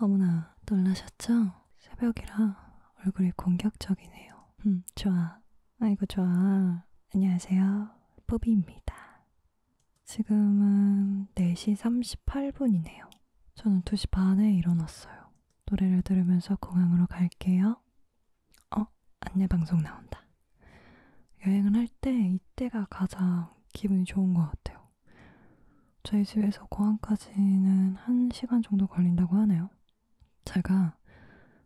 어머나, 놀라셨죠? 새벽이라 얼굴이 공격적이네요. 음, 좋아. 아이고, 좋아. 안녕하세요. 뽀비입니다. 지금은 4시 38분이네요. 저는 2시 반에 일어났어요. 노래를 들으면서 공항으로 갈게요. 어, 안내 방송 나온다. 여행을 할 때 이때가 가장 기분이 좋은 것 같아요. 저희 집에서 공항까지는 1시간 정도 걸린다고 하네요. 제가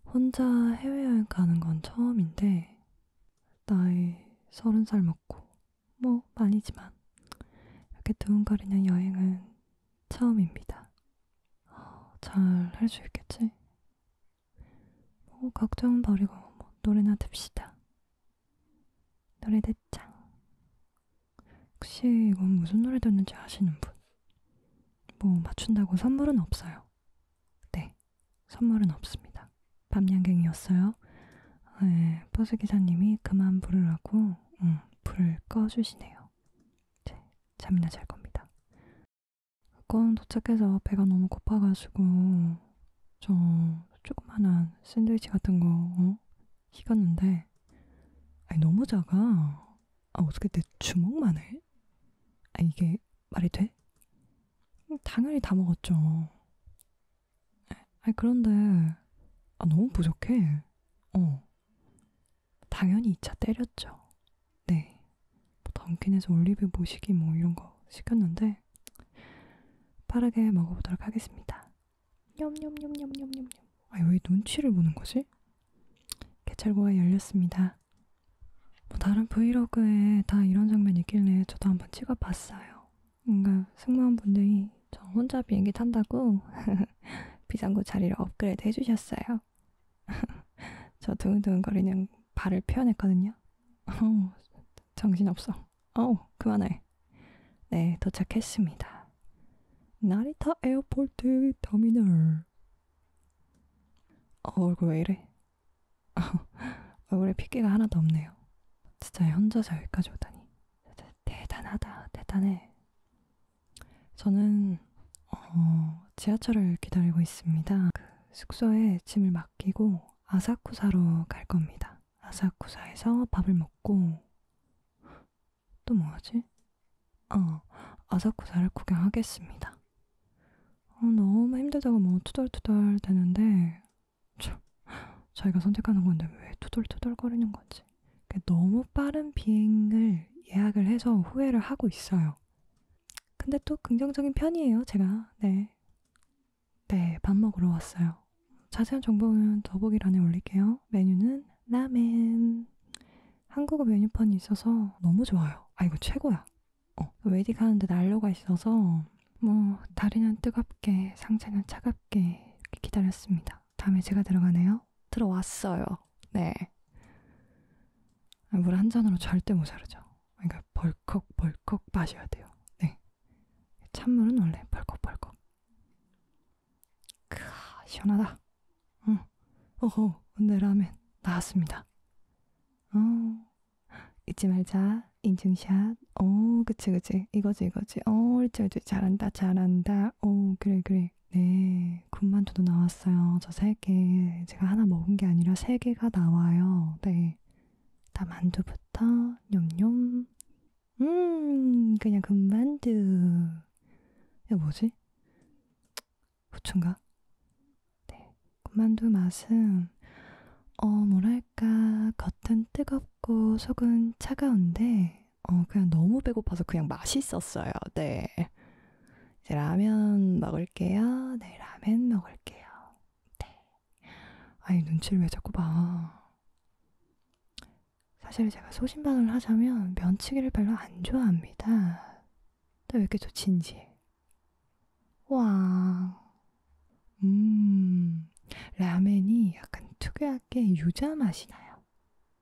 혼자 해외여행 가는 건 처음인데, 나이 서른 살 먹고, 뭐, 많이지만, 이렇게 두근거리는 여행은 처음입니다. 어, 잘할 수 있겠지? 뭐, 걱정은 버리고, 뭐, 노래나 듭시다. 노래 듣자. 혹시 이건 무슨 노래 듣는지 아시는 분? 뭐 맞춘다고 선물은 없어요. 네, 선물은 없습니다. 밤양갱이었어요. 네, 버스 기사님이 그만 부르라고 응, 불을 꺼주시네요. 네, 잠이나 잘 겁니다. 공항 도착해서 배가 너무 고파가지고 저 조그만한 샌드위치 같은 거 어? 식었는데 아니 너무 작아. 아 어떻게 내 주먹만 해? 아 이게 말이 돼? 당연히 다 먹었죠. 아니 그런데 아 너무 부족해. 어. 당연히 2차 때렸죠. 네. 뭐 던킨에서 올리브 모시기 뭐 이런 거 시켰는데 빠르게 먹어보도록 하겠습니다. 냠냠냠냠냠냠. 아니 왜 눈치를 보는 거지? 개찰구가 열렸습니다. 뭐 다른 브이로그에 다 이런 장면 있길래 저도 한번 찍어봤어요. 뭔가 승무원분들이 저 혼자 비행기 탄다고 비상구 자리를 업그레이드 해주셨어요. 저 두근두근거리는 발을 표현했거든요. 어, 정신없어. 어, 그만해. 네, 도착했습니다. 나리타 airport 터미널. 어, 얼굴 왜 이래? 얼굴에 핏기가 하나도 없네요. 진짜 혼자서 여기까지 오다니. 대단하다, 대단해. 저는 어, 지하철을 기다리고 있습니다. 그 숙소에 짐을 맡기고 아사쿠사로 갈 겁니다. 아사쿠사에서 밥을 먹고 또 뭐하지? 어, 아사쿠사를 구경하겠습니다. 어, 너무 힘들다고 뭐 투덜투덜 되는데 참, 자기가 선택하는 건데 왜 투덜투덜 거리는 건지 너무 빠른 비행을 예약을 해서 후회를 하고 있어요. 근데 또 긍정적인 편이에요, 제가. 네. 네, 밥 먹으러 왔어요. 자세한 정보는 더보기란에 올릴게요. 메뉴는 라멘. 한국어 메뉴판이 있어서 너무 좋아요. 아, 이거 최고야. 어, 웨딩 하는데 난로가 있어서 뭐 다리는 뜨겁게 상체는 차갑게 이렇게 기다렸습니다. 다음에 제가 들어가네요. 들어왔어요. 네. 아, 물한 잔으로 절대 못 자르죠. 그러니까 벌컥 벌컥 마셔야 돼요. 네. 찬물은 원래 벌컥벌컥. 크, 시원하다. 응. 어허, 오늘 라면 나왔습니다. 어, 잊지 말자. 인증샷. 오, 그치, 그치. 이거지, 이거지. 어, 옳지, 옳지. 잘한다, 잘한다. 오, 그래, 그래. 네, 군만두도 나왔어요. 저 세 개. 제가 하나 먹은 게 아니라 세 개가 나와요. 네. 다 만두부터 냠냠. 음, 그냥 군만두. 이거 뭐지? 후추인가? 네. 군만두 맛은 어, 뭐랄까, 겉은 뜨겁고 속은 차가운데, 어, 그냥 너무 배고파서 그냥 맛있었어요. 네. 이제 라면 먹을게요. 네, 라면 먹을게요. 네. 아니, 눈치를 왜 자꾸 봐. 사실 제가 소신반을 하자면 면치기를 별로 안 좋아합니다. 또 왜 이렇게 또 진지해? 와. 음. 라멘이 약간 특유하게 유자 맛이 나요.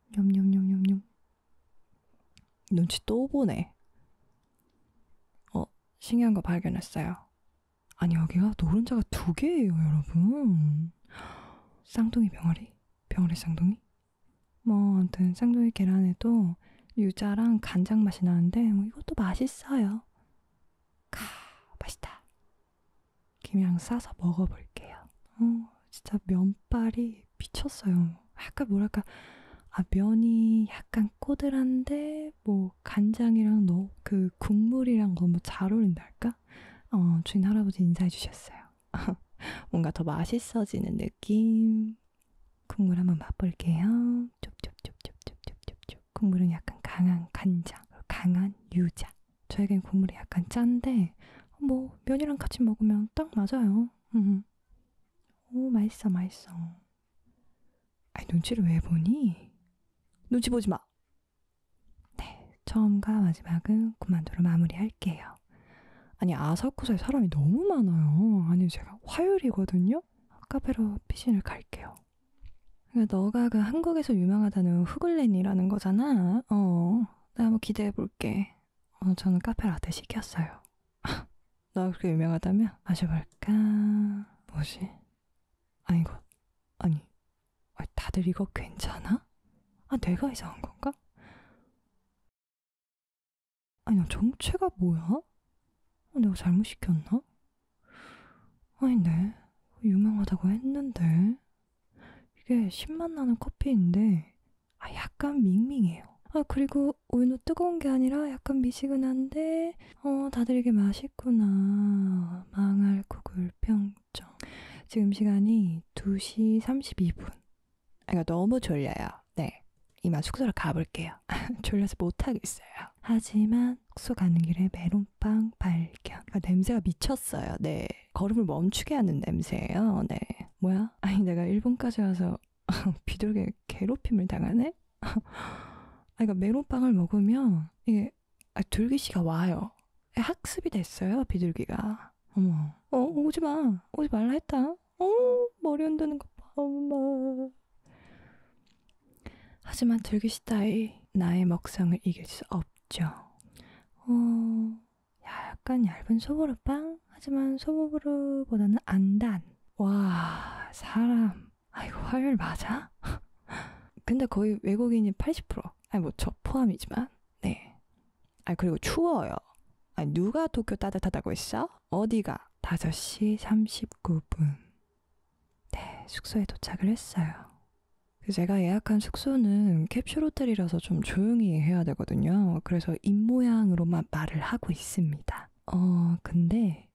냠냠냠냠냠. 눈치 또 보네. 어, 신기한 거 발견했어요. 아니, 여기가 노른자가 두 개예요, 여러분. 쌍둥이 병아리? 병아리 쌍둥이? 뭐, 아무튼 쌍둥이 계란에도 유자랑 간장 맛이 나는데, 뭐 이것도 맛있어요. 카, 맛있다. 김양 싸서 먹어볼게요. 어, 진짜 면발이 미쳤어요. 약간 뭐랄까, 아, 면이 약간 꼬들한데, 뭐, 간장이랑 너, 그 국물이랑 너무 잘 어울린달까? 어, 주인 할아버지 인사해 주셨어요. 뭔가 더 맛있어지는 느낌. 국물 한번 맛볼게요. 쩝쩝쩝쩝쩝쩝쩝. 국물은 약간 강한 간장, 강한 유자. 저에겐 국물이 약간 짠데, 뭐, 면이랑 같이 먹으면 딱 맞아요. 음. 오, 맛있어, 맛있어. 아니, 눈치를 왜 보니? 눈치 보지 마. 네, 처음과 마지막은 그만두로 마무리할게요. 아니, 아사쿠사에 사람이 너무 많아요. 아니, 제가 화요일이거든요? 카페로 피신을 갈게요. 그러니까 너가 그 한국에서 유명하다는 후글렌이라는 거잖아. 어, 나 한번 기대해 볼게. 어, 저는 카페 라떼 시켰어요. 나 그렇게 유명하다면 마셔볼까? 뭐지? 아니 이거 아니 다들 이거 괜찮아? 아 내가 이상한 건가? 아니 나 정체가 뭐야? 아, 내가 잘못 시켰나? 아닌데 유명하다고 했는데 이게 신맛 나는 커피인데 아 약간 밍밍해요. 아 그리고 우유는 뜨거운 게 아니라 약간 미지근한데 어 다들 이게 맛있구나. 망할 구글 평점. 지금 시간이 2시 32분. 그러니까 너무 졸려요. 네. 이만 숙소로 가볼게요. 졸려서 못하겠어요. 하지만 숙소 가는 길에 메론빵 발견. 아, 냄새가 미쳤어요. 네. 걸음을 멈추게 하는 냄새예요. 네. 뭐야? 아니 내가 일본까지 와서 비둘기 괴롭힘을 당하네? 아, 그러니까 메론빵을 먹으면 이게 아, 둘기씨가 와요. 학습이 됐어요, 비둘기가. 어머, 어, 오지 마. 오지 말라 했다. 어, 머리 흔드는 거 봐, 엄마. 하지만 들기씨 따위 나의 먹성을 이길 수 없죠. 어, 약간 얇은 소보루 빵? 하지만 소보루보다는 안 단. 와, 사람. 아, 이거 화요일 맞아? 근데 거의 외국인이 80%. 아니, 뭐, 저 포함이지만. 네. 아, 그리고 추워요. 아니, 누가 도쿄 따뜻하다고 했어? 어디가? 5시 39분. 네, 숙소에 도착을 했어요. 제가 예약한 숙소는 캡슐 호텔이라서 좀 조용히 해야 되거든요. 그래서 입모양으로만 말을 하고 있습니다. 어, 근데,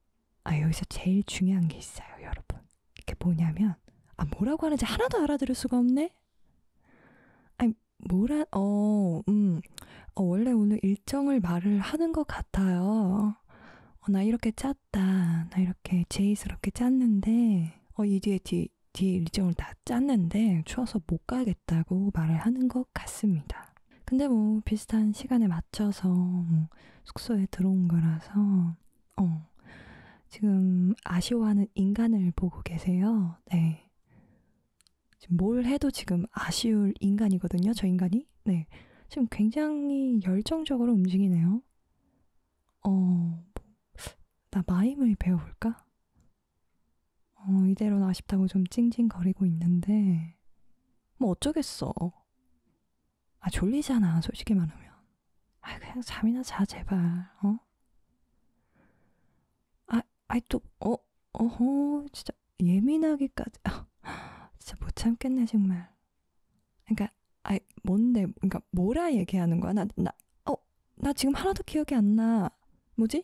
아, 여기서 제일 중요한 게 있어요, 여러분. 이게 뭐냐면, 아, 뭐라고 하는지 하나도 알아들을 수가 없네? 뭐라, 어, 음, 어, 원래 오늘 일정을 말을 하는 것 같아요. 어, 나 이렇게 짰다. 나 이렇게 제이스럽게 짰는데, 어, 이 뒤에 뒤, 뒤에 일정을 다 짰는데 추워서 못 가겠다고 말을 하는 것 같습니다. 근데 뭐 비슷한 시간에 맞춰서 뭐 숙소에 들어온 거라서 어 지금 아쉬워하는 인간을 보고 계세요. 네. 뭘 해도 지금 아쉬울 인간이거든요. 저 인간이. 네. 지금 굉장히 열정적으로 움직이네요. 어, 뭐, 나 마임을 배워볼까? 어, 이대로는 아쉽다고 좀 찡찡거리고 있는데, 뭐 어쩌겠어. 아, 졸리잖아, 솔직히 말하면. 아, 그냥 잠이나 자, 제발, 어? 아, 아이, 또, 어, 어허, 진짜 예민하기까지. 진짜 못 참겠네, 정말. 그러니까, 아이, 뭔데, 그러니까 뭐라 얘기하는 거야? 나, 나, 어, 나 지금 하나도 기억이 안 나. 뭐지?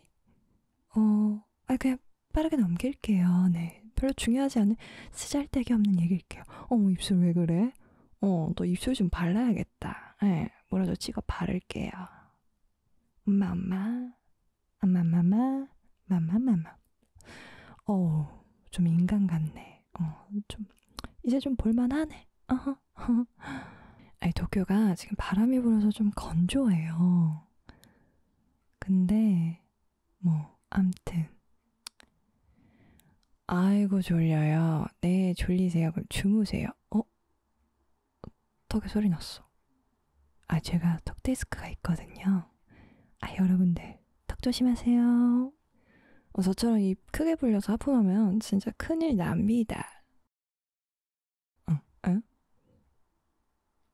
어, 아, 그냥 빠르게 넘길게요, 네. 별로 중요하지 않은 쓰잘데기 없는 얘기일게요. 어머 입술 왜 그래? 어, 너 입술 좀 발라야겠다. 예, 네, 뭐라도 찍어 바를게요. 엄마, 엄마, 엄마, 엄마, 맘마, 맘마. 어, 좀 인간 같네. 어, 좀 이제 좀 볼만하네. 아니 도쿄가 지금 바람이 불어서 좀 건조해요. 근데 뭐 암튼 아이고 졸려요. 네 졸리세요. 그럼 주무세요. 어? 턱에 소리 났어. 아 제가 턱 디스크가 있거든요. 아 여러분들 턱 조심하세요. 어, 저처럼 입 크게 불려서 하품하면 진짜 큰일 납니다. 응? 응?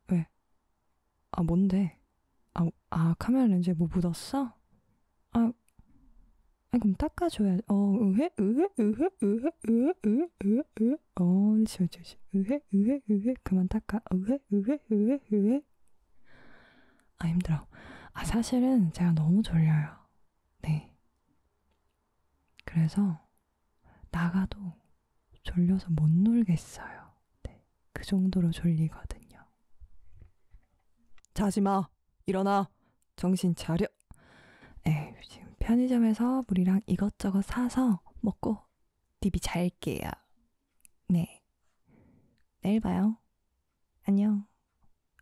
왜? 아 뭔데? 아, 아 카메라 렌즈에 뭐 묻었어? 아 아 그럼 닦아줘야 어 으헤 으헤 으헤 으헤 으헤 으헤 으헤 으헤. 어 옳지 옳지. 으헤 으헤 으헤. 그만 닦아. 으헤 으헤 으헤 으헤. 아 힘들어. 아 사실은 제가 너무 졸려요. 네. 그래서 나가도 졸려서 못 놀겠어요. 네. 그 정도로 졸리거든요 자지 마 일어나 정신 차려 에이 지금 편의점에서 물이랑 이것저것 사서 먹고 디비 잘게요. 네. 내일 봐요. 안녕.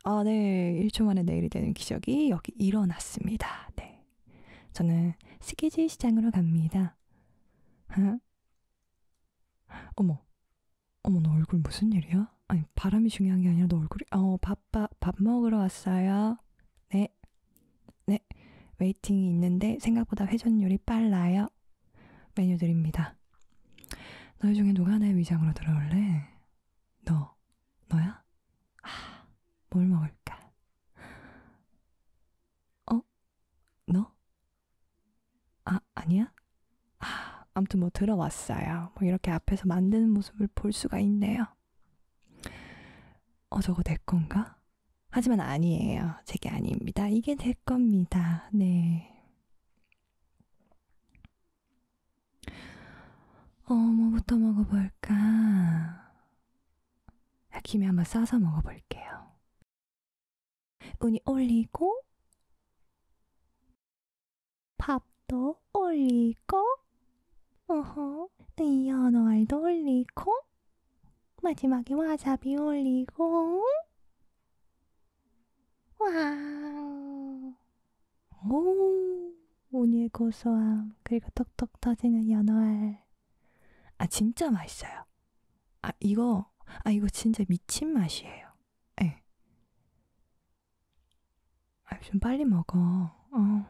아, 네. 1초 만에 내일이 되는 기적이 여기 일어났습니다. 네. 저는 스키지 시장으로 갑니다. 어머. 어머, 너 얼굴 무슨 일이야? 아니, 바람이 중요한 게 아니라 너 얼굴이, 어, 밥, 밥, 밥 먹으러 왔어요. 네. 네. 웨이팅이 있는데 생각보다 회전율이 빨라요. 메뉴들입니다. 너희 중에 누가 내 위장으로 들어올래? 너, 너야? 아, 뭘 먹을까? 어? 너? 아, 아니야? 아, 아무튼 뭐 들어왔어요. 뭐 이렇게 앞에서 만드는 모습을 볼 수가 있네요. 어, 저거 내 건가? 하지만 아니에요. 제게 아닙니다. 이게 제 겁니다. 네. 어, 뭐부터 먹어볼까? 김에 한번 싸서 먹어볼게요. 우니 올리고, 밥도 올리고, 어허, 연어알도 올리고, 마지막에 와사비 올리고, 와. 오, 오니의 고소함, 그리고 톡톡 터지는 연어알. 아, 진짜 맛있어요. 아, 이거, 아, 이거 진짜 미친 맛이에요. 예. 네. 아, 좀 빨리 먹어. 어.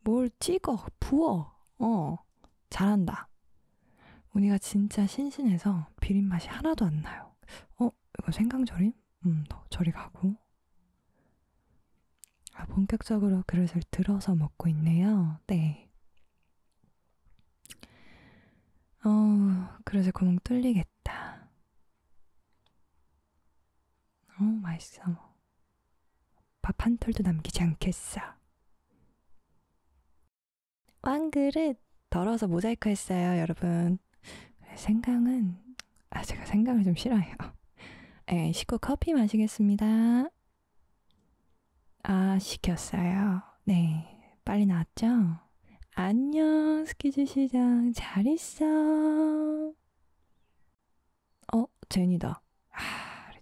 뭘 찍어, 부어. 어. 잘한다. 오니가 진짜 신신해서 비린 맛이 하나도 안 나요. 어, 이거 생강절임? 음, 너 저리 가고. 아, 본격적으로 그릇을 들어서 먹고 있네요. 네. 어, 그릇에 구멍 뚫리겠다. 어, 맛있어. 밥 한 톨도 남기지 않겠어. 왕 그릇 덜어서 모자이크 했어요, 여러분. 생강은, 아, 제가 생강을 좀 싫어해요. 에, 식구 커피 마시겠습니다. 아, 시켰어요. 네. 빨리 나왔죠? 안녕, 스키즈 시장. 잘 있어. 어, 제니다. 아,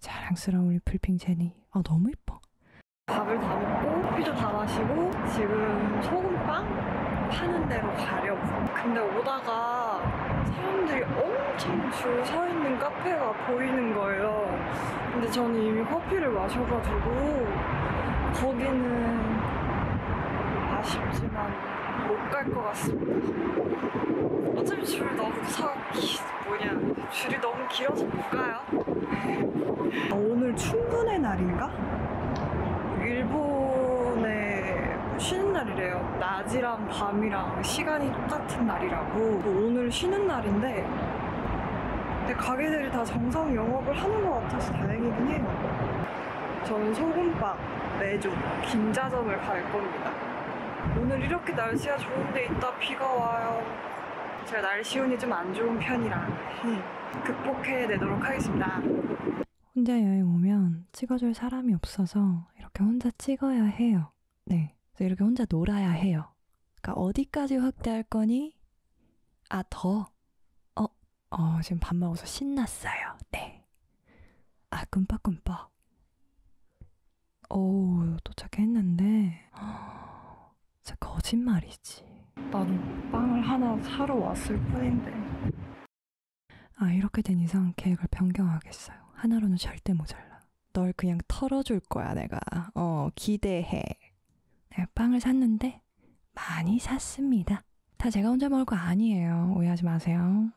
자랑스러운 우리 불핑 제니. 아, 너무 이뻐. 밥을 다 먹고, 커피도 다 마시고, 지금 소금빵 파는 데로 가려고. 근데 오다가 사람들이 엄청 줄 서 있는 카페가 보이는 거예요. 근데 저는 이미 커피를 마셔가지고, 거기는 아쉽지만 못 갈 것 같습니다. 어차피 줄 너무 서, 뭐냐, 줄이 너무 길어서 못 가요. 아, 오늘 충분의 날인가? 일본에 쉬는 날이래요. 낮이랑 밤이랑 시간이 똑같은 날이라고. 오늘 쉬는 날인데, 근데 가게들이 다 정상 영업을 하는 것 같아서 다행이긴 해요. 저는 소금빵, 매주, 김자점을 갈 겁니다. 오늘 이렇게 날씨가 좋은데 이따 비가 와요. 제가 날씨 운이 좀 안 좋은 편이라 극복해내도록 하겠습니다. 혼자 여행 오면 찍어줄 사람이 없어서 이렇게 혼자 찍어야 해요. 네. 그래서 이렇게 혼자 놀아야 해요. 그러니까 어디까지 확대할 거니? 아, 더. 어, 어, 지금 밥 먹어서 신났어요. 네. 아, 끔뻑끔뻑. 오, 도착했는데 진짜 거짓말이지. 나는 빵을 하나 사러 왔을 뿐인데. 아, 이렇게 된 이상 계획을 변경하겠어요. 하나로는 절대 모자라. 널 그냥 털어줄 거야, 내가. 어, 기대해. 내가 빵을 샀는데 많이 샀습니다. 다 제가 혼자 먹을 거 아니에요. 오해하지 마세요.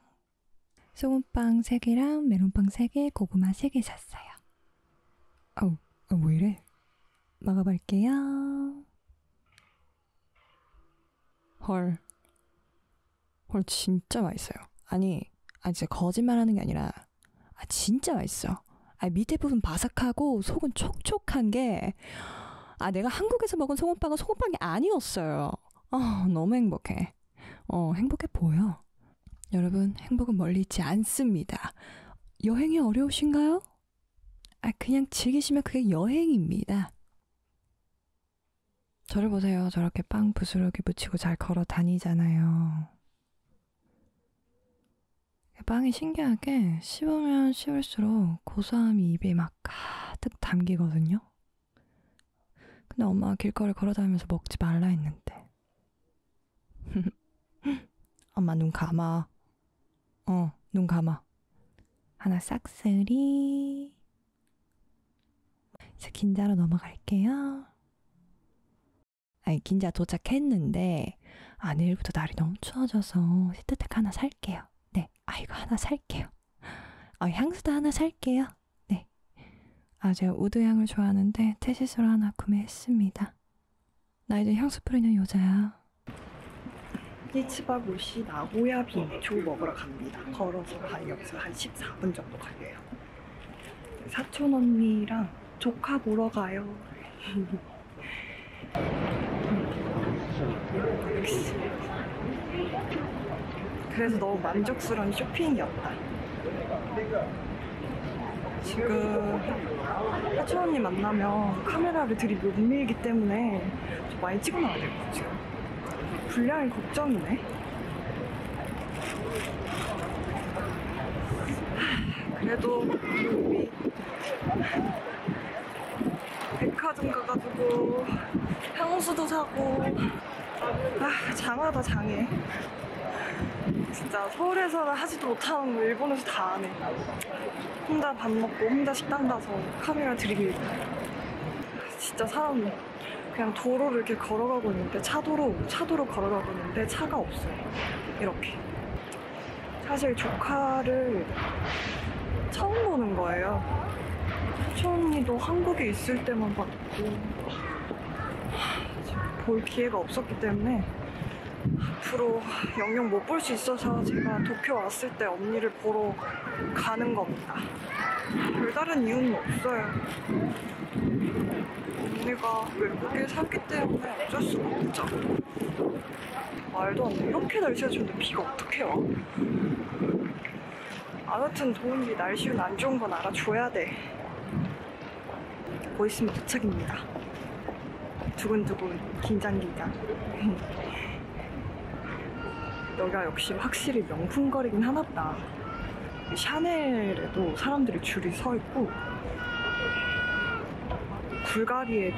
소금빵 3개랑 메론빵 3개, 고구마 3개 샀어요. 어우, 어, 뭐 이래? 먹어볼게요. 헐. 헐 진짜 맛있어요. 아니, 아 진짜 거짓말 하는 게 아니라 아 진짜 맛있어. 아 밑에 부분 바삭하고 속은 촉촉한 게 아 내가 한국에서 먹은 소금빵은 소금빵이 아니었어요. 어 너무 행복해. 어 행복해 보여. 여러분 행복은 멀리 있지 않습니다. 여행이 어려우신가요? 아 그냥 즐기시면 그게 여행입니다. 저를 보세요. 저렇게 빵 부스러기 묻히고 잘 걸어 다니잖아요. 빵이 신기하게 씹으면 씹을수록 고소함이 입에 막 가득 담기거든요. 근데 엄마가 길거리 걸어 다니면서 먹지 말라 했는데. 엄마 눈 감아. 어, 눈 감아. 하나 싹쓸이. 이제 긴자로 넘어갈게요. 아니, 긴자 도착했는데, 아, 내일부터 날이 너무 추워져서 히트텍 하나 살게요. 네. 아, 이거 하나 살게요. 아, 향수도 하나 살게요. 네. 아, 제가 우드향을 좋아하는데 테시스로 하나 구매했습니다. 나 이제 향수 뿌리는 여자야. 이츠바고시 나고야 빙초 먹으러 갑니다. 걸어서 한 여기서 한 14분 정도 걸려요. 사촌 언니랑 조카 보러 가요. 역시. 그래서 너무 만족스러운 쇼핑이었다. 지금 사촌 언니 만나면 카메라를 들이 못 밀기 때문에 좀 많이 찍어놔야 될 것 같아요. 분량이 걱정이네. 그래도 우리 백화점 가가지고 향수도 사고 아 장하다 장해. 진짜 서울에서는 하지도 못하는 거 일본에서 다 하네. 혼자 밥 먹고 혼자 식당 가서 카메라 들이밀고 진짜 사람 그냥 도로를 이렇게 걸어가고 있는데 차도로 차도로 걸어가고 있는데 차가 없어요. 이렇게. 사실 조카를 처음 보는 거예요. 초언니도 한국에 있을 때만 봤고 볼 기회가 없었기 때문에 앞으로 영영 못 볼 수 있어서 제가 도쿄 왔을 때 언니를 보러 가는 겁니다. 별다른 이유는 없어요. 언니가 외국에 살기 때문에 어쩔 수가 없죠. 말도 안 돼. 이렇게 날씨가 좋은데 비가 어떻게 와? 아무튼 더운지 날씨는 안 좋은 건 알아줘야 돼. 곧 있으면 도착입니다. 두근두근 긴장긴장. 여기가 역시 확실히 명품 거리긴 하나보다. 샤넬에도 사람들이 줄이 서 있고 불가리에도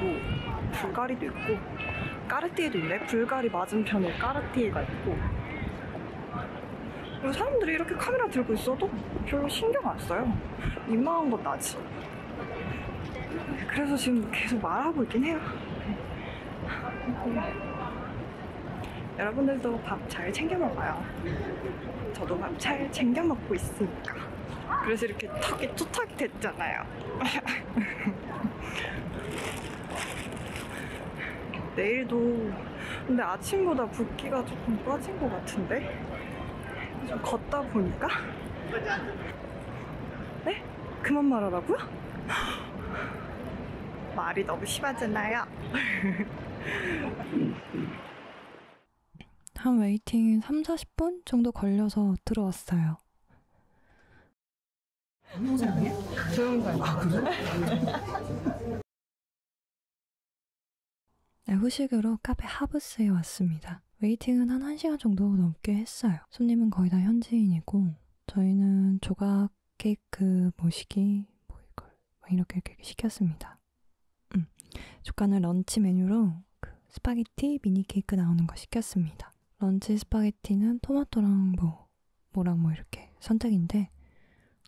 불가리도 있고 까르띠에도 있네. 불가리 맞은편에 까르띠에가 있고 그리고 사람들이 이렇게 카메라 들고 있어도 별로 신경 안 써요. 민망한 건 나지. 그래서 지금 계속 말하고 있긴 해요. 여러분들도 밥 잘 챙겨 먹어요. 저도 밥 잘 챙겨 먹고 있으니까. 그래서 이렇게 턱이 투탁이 됐잖아요. 내일도 근데 아침보다 붓기가 조금 빠진 것 같은데 좀 걷다 보니까 네? 그만 말하라고요? 말이 너무 심하잖아요. 한 waiting 3, 40분 정도 걸려서 들어왔어요. 네, 후식으로 카페 하브스에 왔습니다. waiting은 한 1시간 정도 넘게 했어요. 손님은 거의 다 현지인이고 저희는 조각 케이크 모시기 뭐 이걸 뭐 이렇게 이렇게 시켰습니다. 음, 조카는 런치 메뉴로 그 스파게티 미니 케이크 나오는 거 시켰습니다. 런치 스파게티는 토마토랑 뭐 뭐랑 뭐 이렇게 선택인데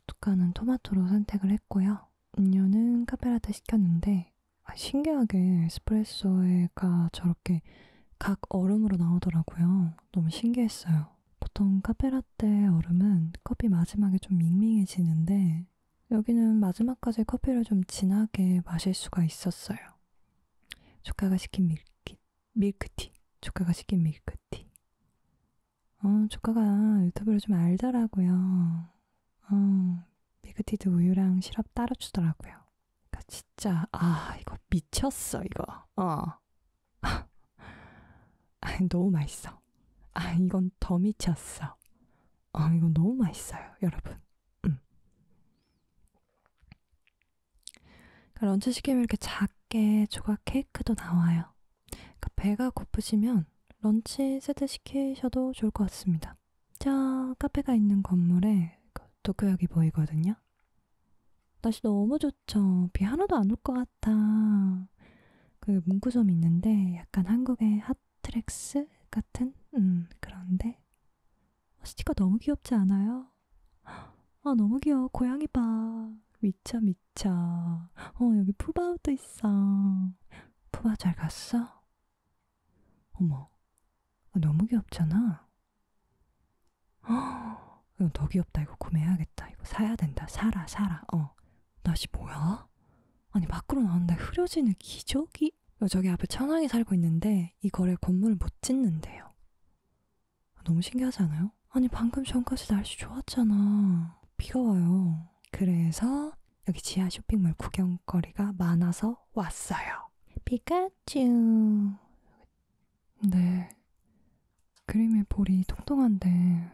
조카는 토마토로 선택을 했고요. 음료는 카페라테 시켰는데 아, 신기하게 에스프레소가 저렇게 각 얼음으로 나오더라고요. 너무 신기했어요. 보통 카페라떼 얼음은 커피 마지막에 좀 밍밍해지는데 여기는 마지막까지 커피를 좀 진하게 마실 수가 있었어요. 조카가 시킨 밀키, 밀크티. 조카가 시킨 밀크티. 어, 조카가 유튜브를 좀 알더라고요. 어, 밀크티도 우유랑 시럽 따로 주더라고요. 그러니까 진짜 아 이거 미쳤어 이거. 어. 아, 너무 맛있어. 아 이건 더 미쳤어. 아 이건 너무 맛있어요, 여러분. 음. 그러니까 런치 시키면 이렇게 작게 조각 케이크도 나와요. 그러니까 배가 고프시면 런치 세트 시키셔도 좋을 것 같습니다. 저 카페가 있는 건물에 그 도쿄역이 보이거든요. 날씨 너무 좋죠. 비 하나도 안 올 것 같아. 그 문구점이 있는데 약간 한국의 핫트렉스 같은 음 그런데 어, 스티커 너무 귀엽지 않아요? 아 너무 귀여워. 고양이 봐. 미쳐 미쳐. 어 여기 푸바오도 있어. 푸바 잘 갔어? 어머 아, 너무 귀엽잖아. 어, 이거 더 귀엽다. 이거 구매해야겠다. 이거 사야 된다. 사라, 사라. 어. 날씨 뭐야? 아니, 밖으로 나왔는데 흐려지는? 어, 저기 앞에 천왕이 살고 있는데 이 거래 건물을 못 짓는데요. 너무 신기하지 않아요? 아니, 방금 전까지 날씨 좋았잖아. 비가 와요. 그래서 여기 지하 쇼핑몰 구경거리가 많아서 왔어요. 피카츄. 네. 그림의 볼이 통통한데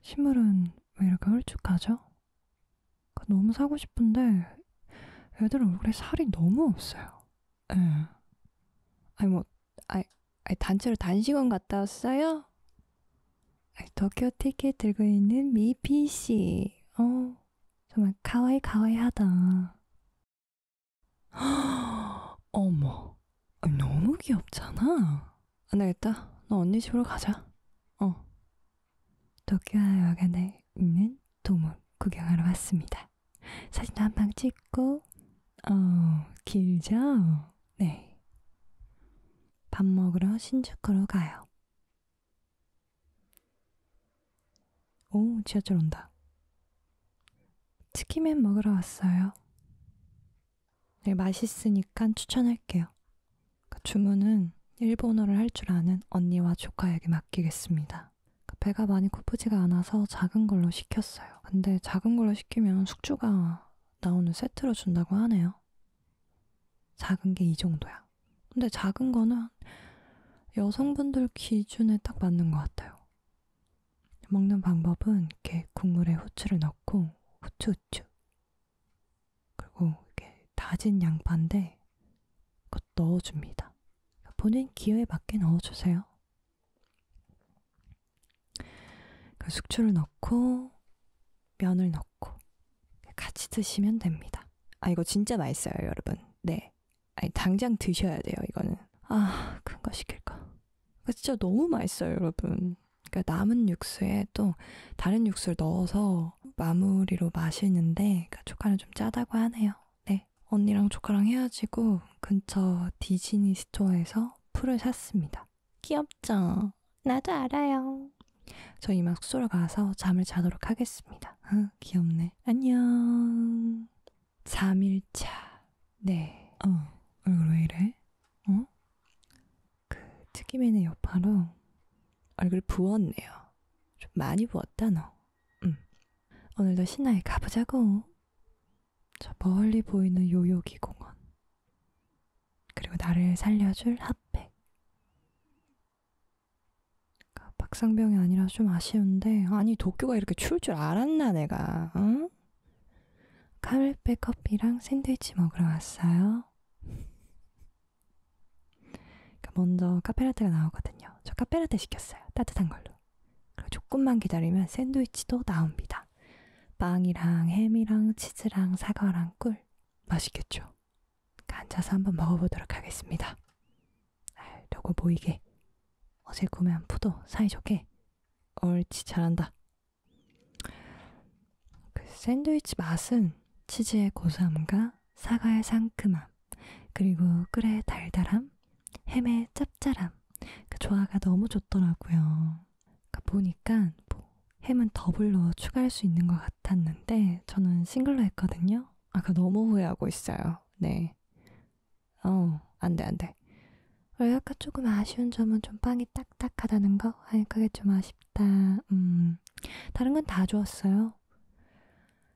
식물은 왜 이렇게 홀쭉하죠? 너무 사고 싶은데 애들 얼굴에 살이 너무 없어요. 예. 아니 뭐 아니, 아니 단체로 단식원 갔다 왔어요? 아니, 도쿄 티켓 들고 있는 미피 씨. 어 정말 가와이 가와이하다. 어머, 아니, 너무 귀엽잖아. 안 되겠다. 너 언니 집으로 가자. 어. 도쿄하여간에 있는 동물 구경하러 왔습니다. 사진도 한 방 찍고, 어, 길죠? 네. 밥 먹으러 신주쿠로 가요. 오, 지하철 온다. 치킨맨 먹으러 왔어요. 네, 맛있으니까 추천할게요. 그 주문은 일본어를 할 줄 아는 언니와 조카에게 맡기겠습니다. 그 배가 많이 고프지가 않아서 작은 걸로 시켰어요. 근데 작은 걸로 시키면 숙주가 나오는 세트로 준다고 하네요. 작은 게 이 정도야. 근데 작은 거는 여성분들 기준에 딱 맞는 것 같아요. 먹는 방법은 이렇게 국물에 후추를 넣고 후추 후추 그리고 이렇게 다진 양파인데 그것 넣어줍니다. 본인 기호에 맞게 넣어주세요. 그 숙주를 넣고 면을 넣고 같이 드시면 됩니다. 아 이거 진짜 맛있어요, 여러분. 네. 아니 당장 드셔야 돼요, 이거는. 아, 큰 거 시킬까? 진짜 너무 맛있어요, 여러분. 그러니까 남은 육수에 또 다른 육수를 넣어서 마무리로 마시는데 그러니까 조카는 좀 짜다고 하네요. 네. 언니랑 조카랑 헤어지고 근처 디즈니 스토어에서 풀을 샀습니다. 귀엽죠? 나도 알아요. 저 이만 숙소로 가서 잠을 자도록 하겠습니다. 아, 귀엽네. 안녕. 3일차. 네. 어, 얼굴 왜 이래? 어? 그 특기맨의 여파로 얼굴 부었네요. 좀 많이 부었다, 너. 응. 오늘도 신나게 가보자고. 저 멀리 보이는 요요기 공원. 그리고 나를 살려줄 핫팩. 박상병이 아니라 좀 아쉬운데 아니 도쿄가 이렇게 추울 줄 알았나 내가 응? 카멜백 커피랑 샌드위치 먹으러 왔어요. 그러니까 먼저 카페라테가 나오거든요. 저 카페라테 시켰어요. 따뜻한 걸로. 그리고 조금만 기다리면 샌드위치도 나옵니다. 빵이랑 햄이랑 치즈랑 사과랑 꿀 맛있겠죠? 앉아서 한번 먹어보도록 하겠습니다. 아, 요거 보이게 어제 구매한 푸도 사이좋게 옳지 잘한다. 그 샌드위치 맛은 치즈의 고소함과 사과의 상큼함 그리고 꿀의 달달함 햄의 짭짤함 그 조화가 너무 좋더라고요. 그러니까 보니까 뭐 햄은 더블로 추가할 수 있는 것 같았는데 저는 싱글로 했거든요. 아까 너무 후회하고 있어요. 네. 어, 안 돼, 안 돼. 약간 조금 아쉬운 점은 좀 빵이 딱딱하다는 거? 아니, 그게 좀 아쉽다. 음, 다른 건 다 좋았어요.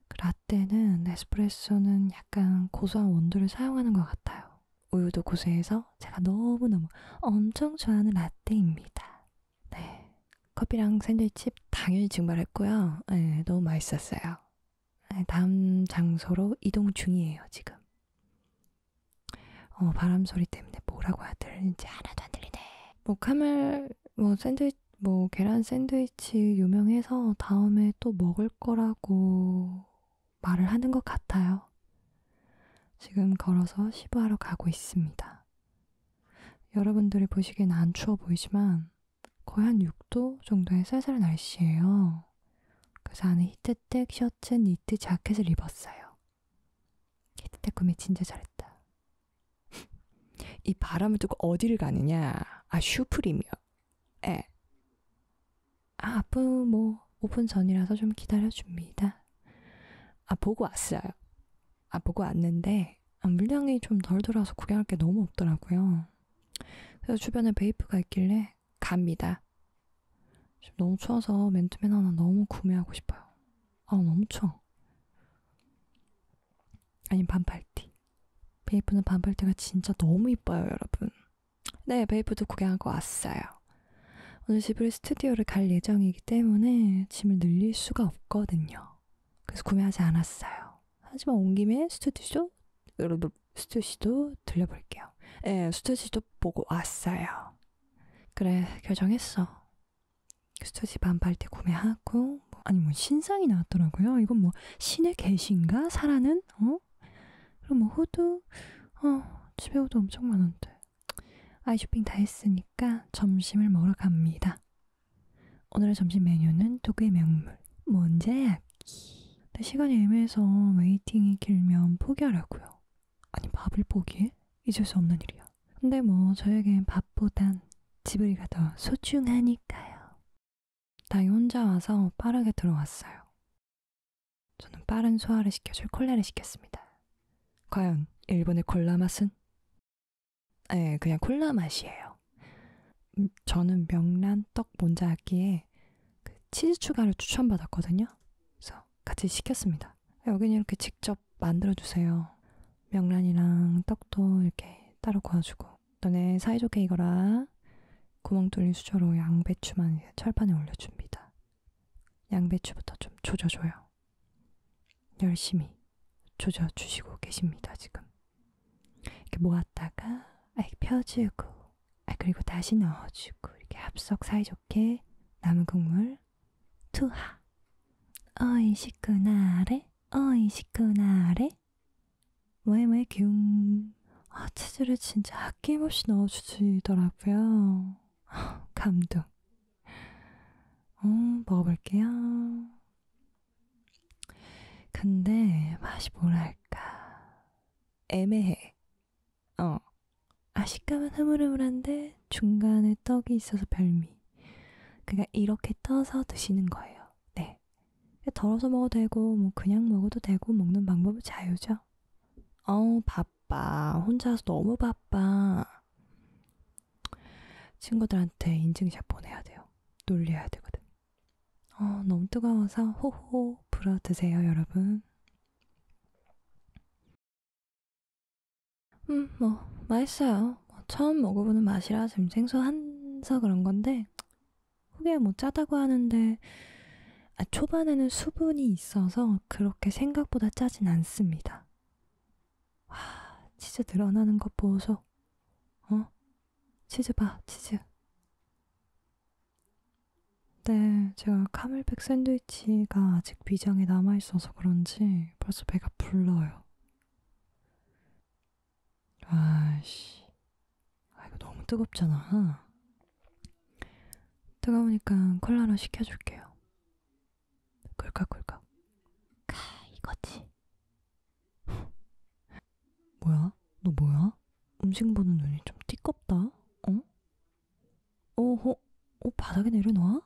그 라떼는 에스프레소는 약간 고소한 원두를 사용하는 것 같아요. 우유도 고소해서 제가 너무너무 엄청 좋아하는 라떼입니다. 네. 커피랑 샌드위치 당연히 증발했고요. 네, 너무 맛있었어요. 네, 다음 장소로 이동 중이에요, 지금. 어, 바람 소리 때문에 뭐라고 해야 들리는지 하나도 안 들리네. 뭐 카멜, 뭐 샌드위치, 뭐 계란 샌드위치 유명해서 다음에 또 먹을 거라고 말을 하는 것 같아요. 지금 걸어서 시부하러 가고 있습니다. 여러분들이 보시기엔 안 추워 보이지만 거의 한 6도 정도의 쌀쌀한 날씨예요. 그래서 안에 히트텍 셔츠, 니트, 자켓을 입었어요. 히트텍 구매 진짜 잘했다. 이 바람을 두고 어디를 가느냐? 아, 슈프림이요. 에. 아, 앞으로 뭐 오픈 전이라서 좀 기다려줍니다. 아, 보고 왔어요. 아, 보고 왔는데, 아, 물량이 좀 덜 들어서 구경할 게 너무 없더라고요. 그래서 주변에 베이프가 있길래 갑니다. 지금 너무 추워서 맨투맨 하나 너무 구매하고 싶어요. 아, 너무 추워. 아니, 반팔티. 베이프는 반팔티가 진짜 너무 이뻐요, 여러분. 네, 베이프도 구경하고 왔어요. 오늘 집을 스튜디오를 갈 예정이기 때문에 짐을 늘릴 수가 없거든요. 그래서 구매하지 않았어요. 하지만 온 김에 스튜디오, 스튜디오 들려볼게요. 예, 스튜디오 보고 왔어요. 그래, 결정했어. 스튜디 반팔티 구매하고, 뭐, 아니, 뭐, 신상이 나왔더라고요. 이건 뭐, 신의 계신가? 사라는? 어? 그리고 뭐, 후드, 어, 집에 후드 엄청 많은데. 아이 쇼핑 다 했으니까 점심을 먹으러 갑니다. 오늘의 점심 메뉴는 독의 명물, 몬자야끼. 근데 시간이 애매해서 waiting이 길면 포기하려고요. 아니, 밥을 포기해? 잊을 수 없는 일이야. 근데 뭐, 저에겐 밥보단 지브리가 더 소중하니까요. 다행히 혼자 와서 빠르게 들어왔어요. 저는 빠른 소화를 시켜 줄 콜라를 시켰습니다. 과연 일본의 콜라 맛은? 네, 그냥 콜라 맛이에요. 음, 저는 명란 떡 몬자야끼에 그 치즈 추가를 추천받았거든요. 그래서 같이 시켰습니다. 여기는 이렇게 직접 만들어주세요. 명란이랑 떡도 이렇게 따로 구워주고 너네 사이좋게 익어라. 구멍 뚫린 수저로 양배추만 철판에 올려줍니다. 양배추부터 좀 조져줘요. 열심히 조져주시고 계십니다, 지금. 이렇게 모았다가 이렇게 펴주고 아, 그리고 다시 넣어주고 이렇게 합석 사이좋게 남은 국물 투하 어이 시끄나래 어이 시끄나래 뭐해 뭐해 균 아, 치즈를 진짜 아낌없이 넣어주시더라고요. 감동. 어, 먹어볼게요. 근데 맛이 뭐랄까. 애매해. 어. 아, 식감은 흐물흐물한데 중간에 떡이 있어서 별미. 그냥 이렇게 떠서 드시는 거예요. 네. 덜어서 먹어도 되고, 뭐 그냥 먹어도 되고, 먹는 방법은 자유죠. 어우, 바빠. 혼자서 너무 바빠. 친구들한테 인증샷 보내야 돼요. 놀려야 되거든. 어, 너무 뜨거워서 호호 불어 드세요, 여러분. 음, 뭐, 맛있어요. 뭐 처음 먹어보는 맛이라 좀 생소해서 그런 건데, 후기에 뭐 짜다고 하는데, 아, 초반에는 수분이 있어서 그렇게 생각보다 짜진 않습니다. 와, 치즈 드러나는 것 보소. 어? 치즈 봐, 치즈. 네, 제가 카멜백 샌드위치가 아직 비장에 남아있어서 그런지 벌써 배가 불러요. 아씨. 아, 이거 너무 뜨겁잖아. 뜨거우니까 콜라로 식혀줄게요. 꿀꺽꿀꺽. 가, 이거지. 뭐야? 너 뭐야? 음식 보는 눈이 좀 띠껍다? 오호, 어, 바닥에 내려놔?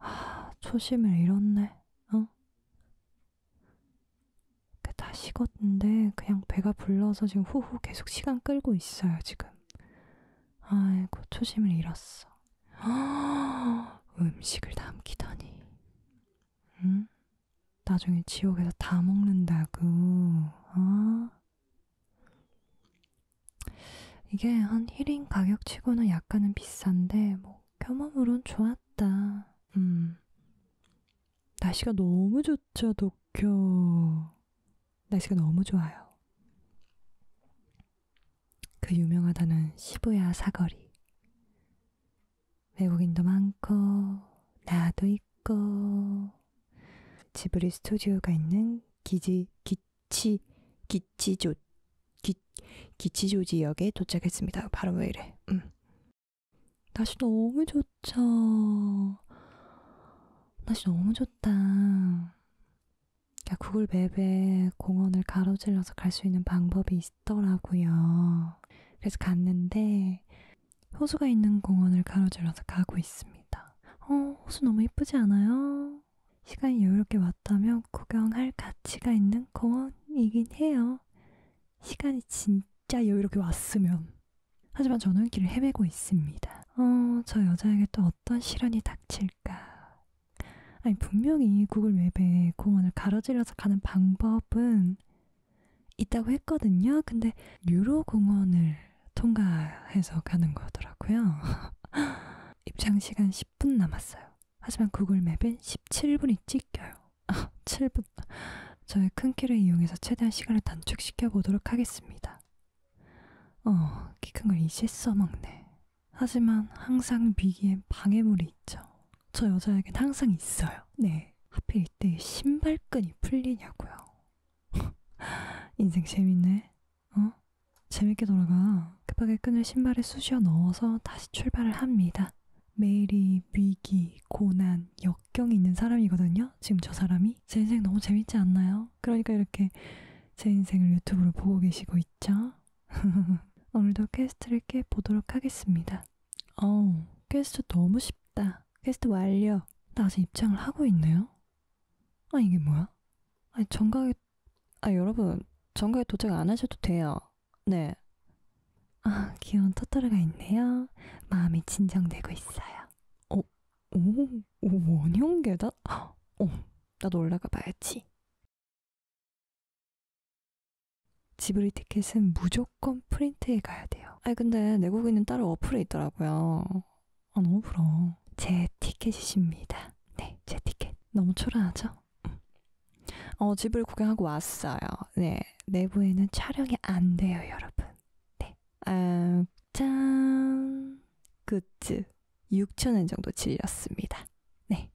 아, 초심을 잃었네, 어? 다 식었는데 그냥 배가 불러서 지금 후후 계속 시간 끌고 있어요, 지금. 아이고, 초심을 잃었어. 음식을 담기다니. 응? 나중에 지옥에서 다 먹는다고. 어? 이게 한 힐링 가격치고는 약간은 비싼데 뭐 경험으론 좋았다. 음. 날씨가 너무 좋죠, 도쿄. 날씨가 너무 좋아요. 그 유명하다는 시부야 사거리. 외국인도 많고, 나도 있고, 지브리 스튜디오가 있는 기지, 기치, 기치조치. 기치조 지역에 도착했습니다. 발음 왜 이래? 음. 날씨 너무 좋죠. 날씨 너무 좋다. 야, 구글 맵에 공원을 가로질러서 갈 수 있는 방법이 있더라고요. 그래서 갔는데 호수가 있는 공원을 가로질러서 가고 있습니다. 어, 호수 너무 예쁘지 않아요? 시간이 여유롭게 왔다면 구경할 가치가 있는 공원이긴 해요. 시간이 진짜 여유롭게 왔으면. 하지만 저는 길을 헤매고 있습니다. 어, 저 여자에게 또 어떤 시련이 닥칠까. 아니, 분명히 구글 맵에 공원을 가로질러서 가는 방법은 있다고 했거든요. 근데 유로 공원을 통과해서 가는 거더라고요. 입장 시간 10분 남았어요. 하지만 구글 맵엔 17분이 찍혀요. 7분. 저의 큰 키를 이용해서 최대한 시간을 단축시켜 보도록 하겠습니다. 어, 키 큰 걸 이제 써먹네. 하지만 항상 위기엔 방해물이 있죠. 저 여자에겐 항상 있어요. 네. 하필 이때 신발끈이 풀리냐고요. 인생 재밌네. 어? 재밌게 돌아가. 급하게 끈을 신발에 쑤셔 넣어서 다시 출발을 합니다. 매일이 위기, 고난, 역경이 있는 사람이거든요. 지금 저 사람이 제 인생 너무 재밌지 않나요? 그러니까 이렇게 제 인생을 유튜브로 보고 계시고 있죠. 오늘도 quest를 깨 보도록 하겠습니다. 어, 퀘스트 너무 쉽다. 퀘스트 완료. 나 아직 입장을 하고 있네요. 아 이게 뭐야? 아니 정각에 아 여러분 정각에 도착 안 하셔도 돼요. 네, 아, 귀여운 토토로가 있네요. 마음이 진정되고 있어요. 어, 오, 오, 원형 계단? 어, 나도 올라가 봐야지. 지브리 티켓은 무조건 프린트에 가야 돼요. 아니, 근데 내국에는 따로 어플에 있더라고요. 아, 너무 부러워. 제 티켓이십니다. 네, 제 티켓. 너무 초라하죠? 음. 어, 집을 구경하고 왔어요. 네, 내부에는 촬영이 안 돼요, 여러분. 짠 굿즈 6천원 정도 질렸습니다. 네.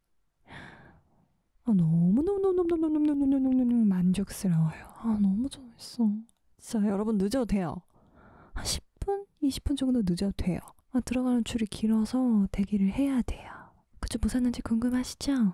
아, 너무너무너무너무너무너무너무 만족스러워요. 아, 너무 좋았어. 진짜 여러분 늦어도 돼요. 한 10분? 20분 정도 늦어도 돼요. 아, 들어가는 줄이 길어서 대기를 해야 돼요. 그쵸, 뭐 샀는지 궁금하시죠?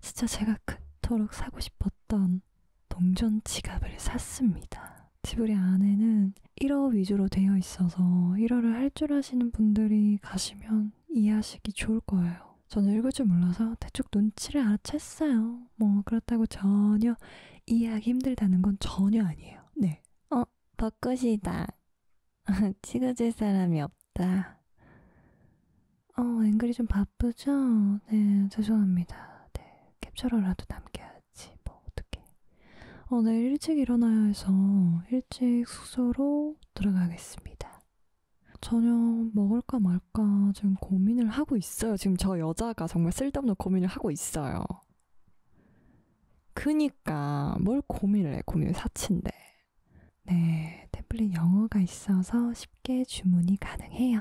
진짜 제가 그토록 사고 싶었던 동전 지갑을 샀습니다. 지브리 안에는 1호 위주로 되어 있어서 1호를 할 줄 아시는 분들이 가시면 이해하시기 좋을 거예요. 저는 읽을 줄 몰라서 대충 눈치를 알아챘어요. 뭐 그렇다고 전혀 이해하기 힘들다는 건 전혀 아니에요. 네. 어, 벚꽃이다. 찍어줄 사람이 없다. 어, 앵글이 좀 바쁘죠? 네, 죄송합니다. 네, 캡처로라도 남겨요. 어, 내일 일찍 일어나야 해서 일찍 숙소로 들어가겠습니다. 저녁 먹을까 말까 지금 고민을 하고 있어요. 지금 저 여자가 정말 쓸데없는 고민을 하고 있어요. 그니까 뭘 고민을 해. 고민 사치인데. 네, 태블릿 영어가 있어서 쉽게 주문이 가능해요.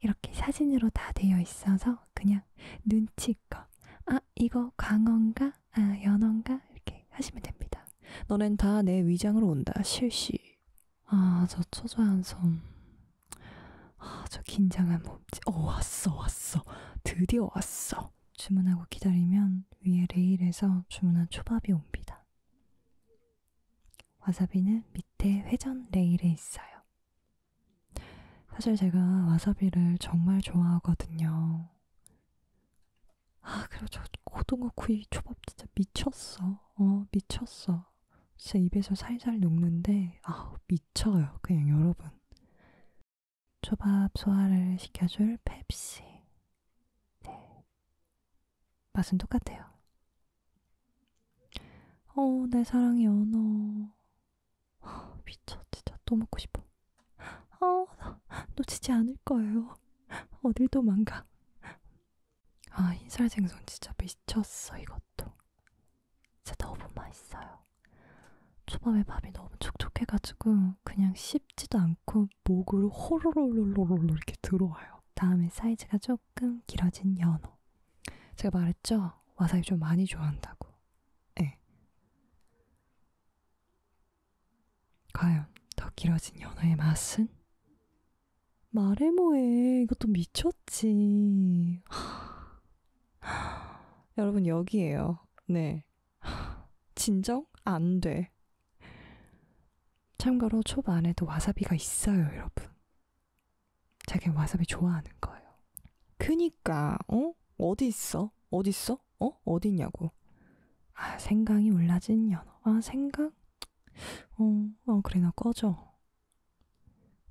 이렇게 사진으로 다 되어 있어서 그냥 눈치껏 아 이거 광어인가? 아 연어인가? 하시면 됩니다. 너넨 다 내 위장으로 온다. 실시. 아, 저 초조한 손. 아, 저 긴장한 몸짓. 어, 왔어, 왔어. 드디어 왔어. 주문하고 기다리면 위에 레일에서 주문한 초밥이 옵니다. 와사비는 밑에 회전 레일에 있어요. 사실 제가 와사비를 정말 좋아하거든요. 아, 그리고 저 고등어 구이 초밥 진짜 미쳤어. 어, 미쳤어. 진짜 입에서 살살 녹는데, 아, 미쳐요. 그냥 여러분. 초밥 소화를 시켜줄 펩시. 네. 맛은 똑같아요. 어, 내 사랑이 언어. 아, 미쳐, 진짜 또 먹고 싶어. 어, 놓치지 않을 거예요. 어딜 도망가. 아, 흰살 생선 진짜 미쳤어, 이것도. 진짜 너무 맛있어요. 초밥에 밥이 너무 촉촉해가지고 그냥 씹지도 않고 목으로 호로로로로로 이렇게 들어와요. 다음에 사이즈가 조금 길어진 연어. 제가 말했죠? 와사비 좀 많이 좋아한다고. 네. 과연 더 길어진 연어의 맛은? 말해 뭐해. 이것도 미쳤지. 여러분 여기에요. 네. 진정? 안 돼. 참고로 촉 안에도 와사비가 있어요, 여러분. 자기 와사비 좋아하는 거예요. 그니까, 어? 어디 있어? 어디 있어? 어? 어디 있냐고. 아, 생강이 올라진 연어. 아, 생강? 어, 어, 그래, 나 꺼져.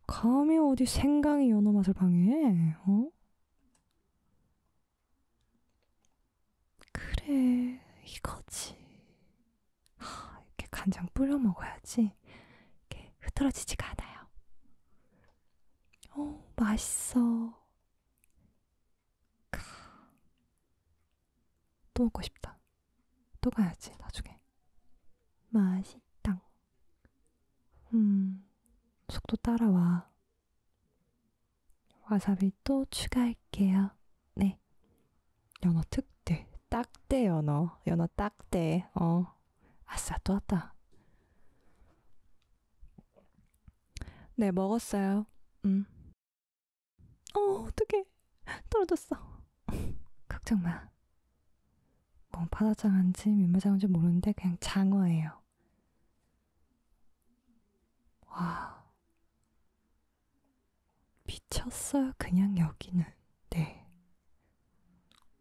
감히 어디 생강이 연어 맛을 방해해, 어? 그래, 이거지. 하, 이렇게 간장 뿌려 먹어야지. 이렇게 흐트러지지가 않아요. 어, 맛있어. 또 먹고 싶다. 또 가야지, 나중에. 맛있당. 음, 속도 따라와. 와사비 또 추가할게요. 네. 연어 특대. 딱대 연어. 연어 딱대. 어. 아싸, 또 왔다. 네, 먹었어요. 음. 어, 어떡해. 떨어졌어. 걱정 마. 뭐 파다장한지 민물장어인지 모르는데 그냥 장어예요. 와. 미쳤어요. 그냥 여기는. 네.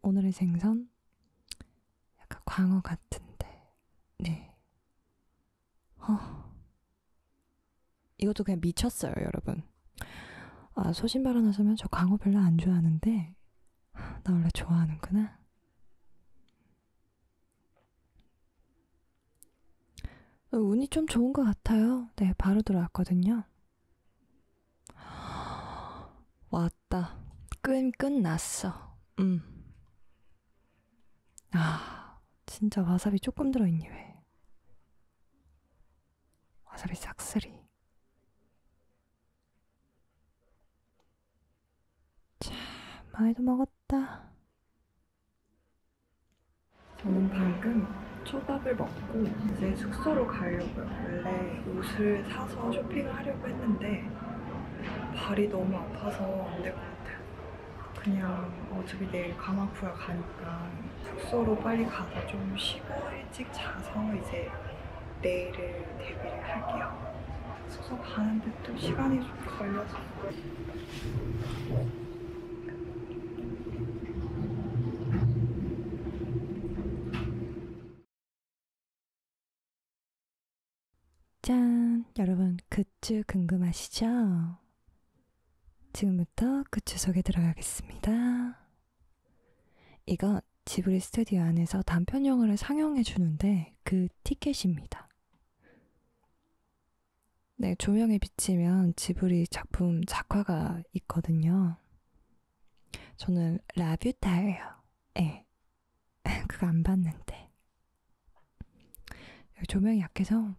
오늘의 생선 광어 같은데. 네. 어. 이것도 그냥 미쳤어요, 여러분. 아, 소신 발언하자면 저 광어 별로 안 좋아하는데 나 원래 좋아하는구나. 어, 운이 좀 좋은 것 같아요. 네, 바로 들어왔거든요. 왔다. 끈 끝났어. 음. 아, 진짜 와사비 조금 들어있니 왜? 와사비 싹쓸이. 참, 많이도 먹었다. 저는 방금 초밥을 먹고 이제 숙소로 가려고요. 원래 옷을 사서 쇼핑을 하려고 했는데 발이 너무 아파서 안 될 것 같아요. 그냥 어차피 내일 가마쿠라 가니까 숙소로 빨리 가서 좀 쉬고 일찍 자서 이제 내일을 데뷔를 할게요. 숙소 가는데 또 시간이 좀 걸려서 짠! 여러분, 굿즈 궁금하시죠? 지금부터 굿즈 소개 들어가겠습니다. 이건 지브리 스튜디오 안에서 단편 영화를 상영해 주는데 그 티켓입니다. 네, 조명에 비치면 지브리 작품 작화가 있거든요. 저는 라뷰타예요. 예. 그거 안 봤는데. 조명이 약해서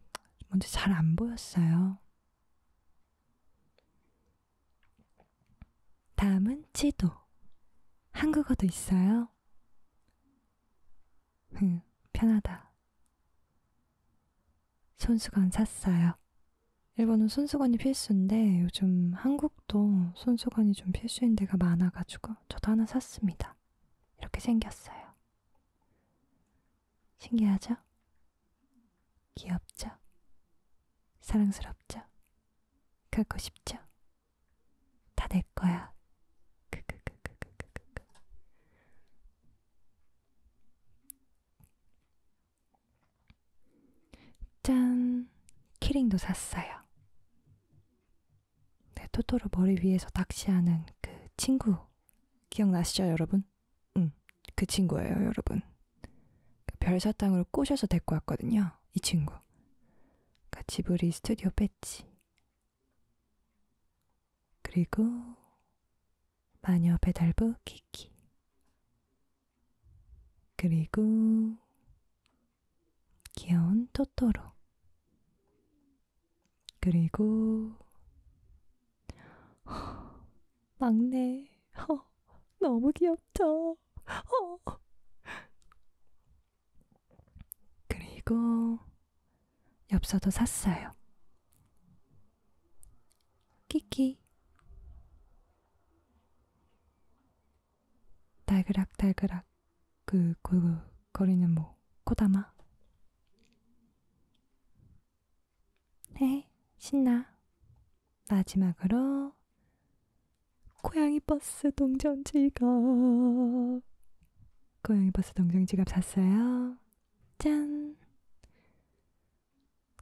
먼저 잘 안 보였어요. 다음은 지도. 한국어도 있어요. 흠, 편하다. 손수건 샀어요. 일본은 손수건이 필수인데 요즘 한국도 손수건이 좀 필수인 데가 많아가지고 저도 하나 샀습니다. 이렇게 생겼어요. 신기하죠? 귀엽죠? 사랑스럽죠? 갖고 싶죠? 다 내 거야. 크크크크크크크. 짠! 키링도 샀어요. 네, 토토로 머리 위에서 낚시하는 그 친구 기억나시죠, 여러분? 응, 그 친구예요, 여러분. 별사탕으로 꼬셔서 데리고 왔거든요. 이 친구. 그러니까 지브리 스튜디오 배지. 그리고 마녀 배달부 키키. 그리고 귀여운 토토로. 그리고 막내. 어, 너무 귀엽죠? 어. 그리고 엽서도 샀어요. 키키. 달그락달그락 그, 그, 거리는 뭐, 코다마. 네, 신나. 마지막으로, 고양이 버스 동전 지갑. 고양이 버스 동전 지갑 샀어요. 짠!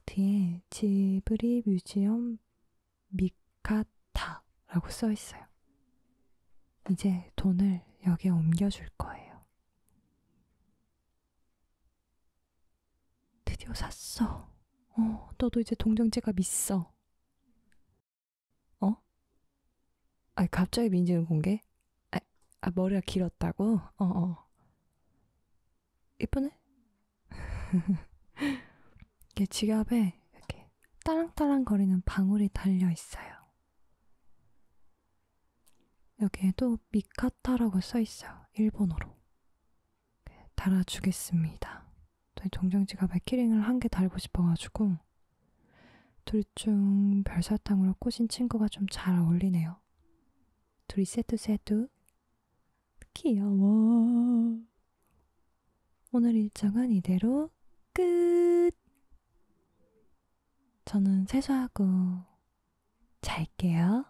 뒤에 지브리 뮤지엄 미카타라고 써 있어요. 이제 돈을 여기에 옮겨줄 거예요. 드디어 샀어. 어, 너도 이제 동정지갑 있어. 어? 아, 갑자기 민지는 공개? 아, 아, 머리가 길었다고? 어, 어. 이쁘네? 이게 지갑에 이렇게 따랑따랑 거리는 방울이 달려 있어요. 여기에도 미카타라고 써 있어요. 일본어로. 네, 달아주겠습니다. 저희 동정지갑에 키링을 한 개 달고 싶어가지고 둘 중 별사탕으로 꼬신 친구가 좀잘 어울리네요. 둘이 세트. 귀여워. 오늘 일정은 이대로 끝. 저는 세수하고 잘게요.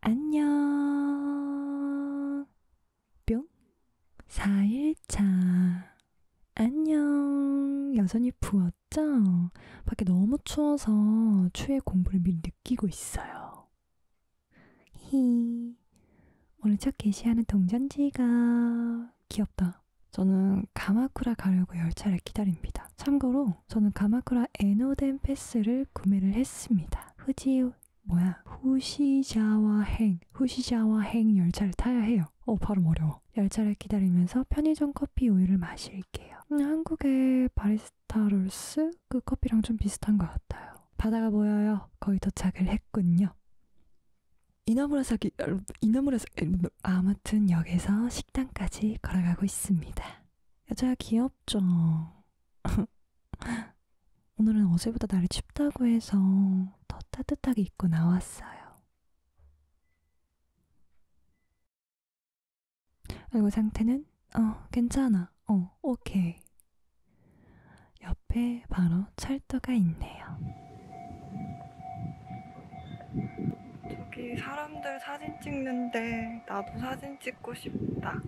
안녕. 뿅. 4일차. 안녕. 여전히 부었죠? 밖에 너무 추워서 추위의 공부를 미리 느끼고 있어요. 히. 오늘 첫 게시하는 동전지가 귀엽다. 저는 가마쿠라 가려고 열차를 기다립니다. 참고로 저는 가마쿠라 에노덴 패스를 구매를 했습니다. 후지 뭐야 후시자와행 후시자와행 열차를 타야 해요. 어 발음 어려워. 열차를 기다리면서 편의점 커피 우유를 마실게요. 음, 한국의 바리스타 롤스 그 커피랑 좀 비슷한 것 같아요. 바다가 보여요. 거의 도착을 했군요. 이나무라사키 이나무라사키 아무튼 역에서 식당까지 걸어가고 있습니다. 여자가 귀엽죠. 오늘은 어제보다 날이 춥다고 해서 더 따뜻하게 입고 나왔어요. 그리고 상태는 어 괜찮아. 어 오케이. 옆에 바로 철도가 있네요. 저기 사람들 사진 찍는데 나도 사진 찍고 싶다.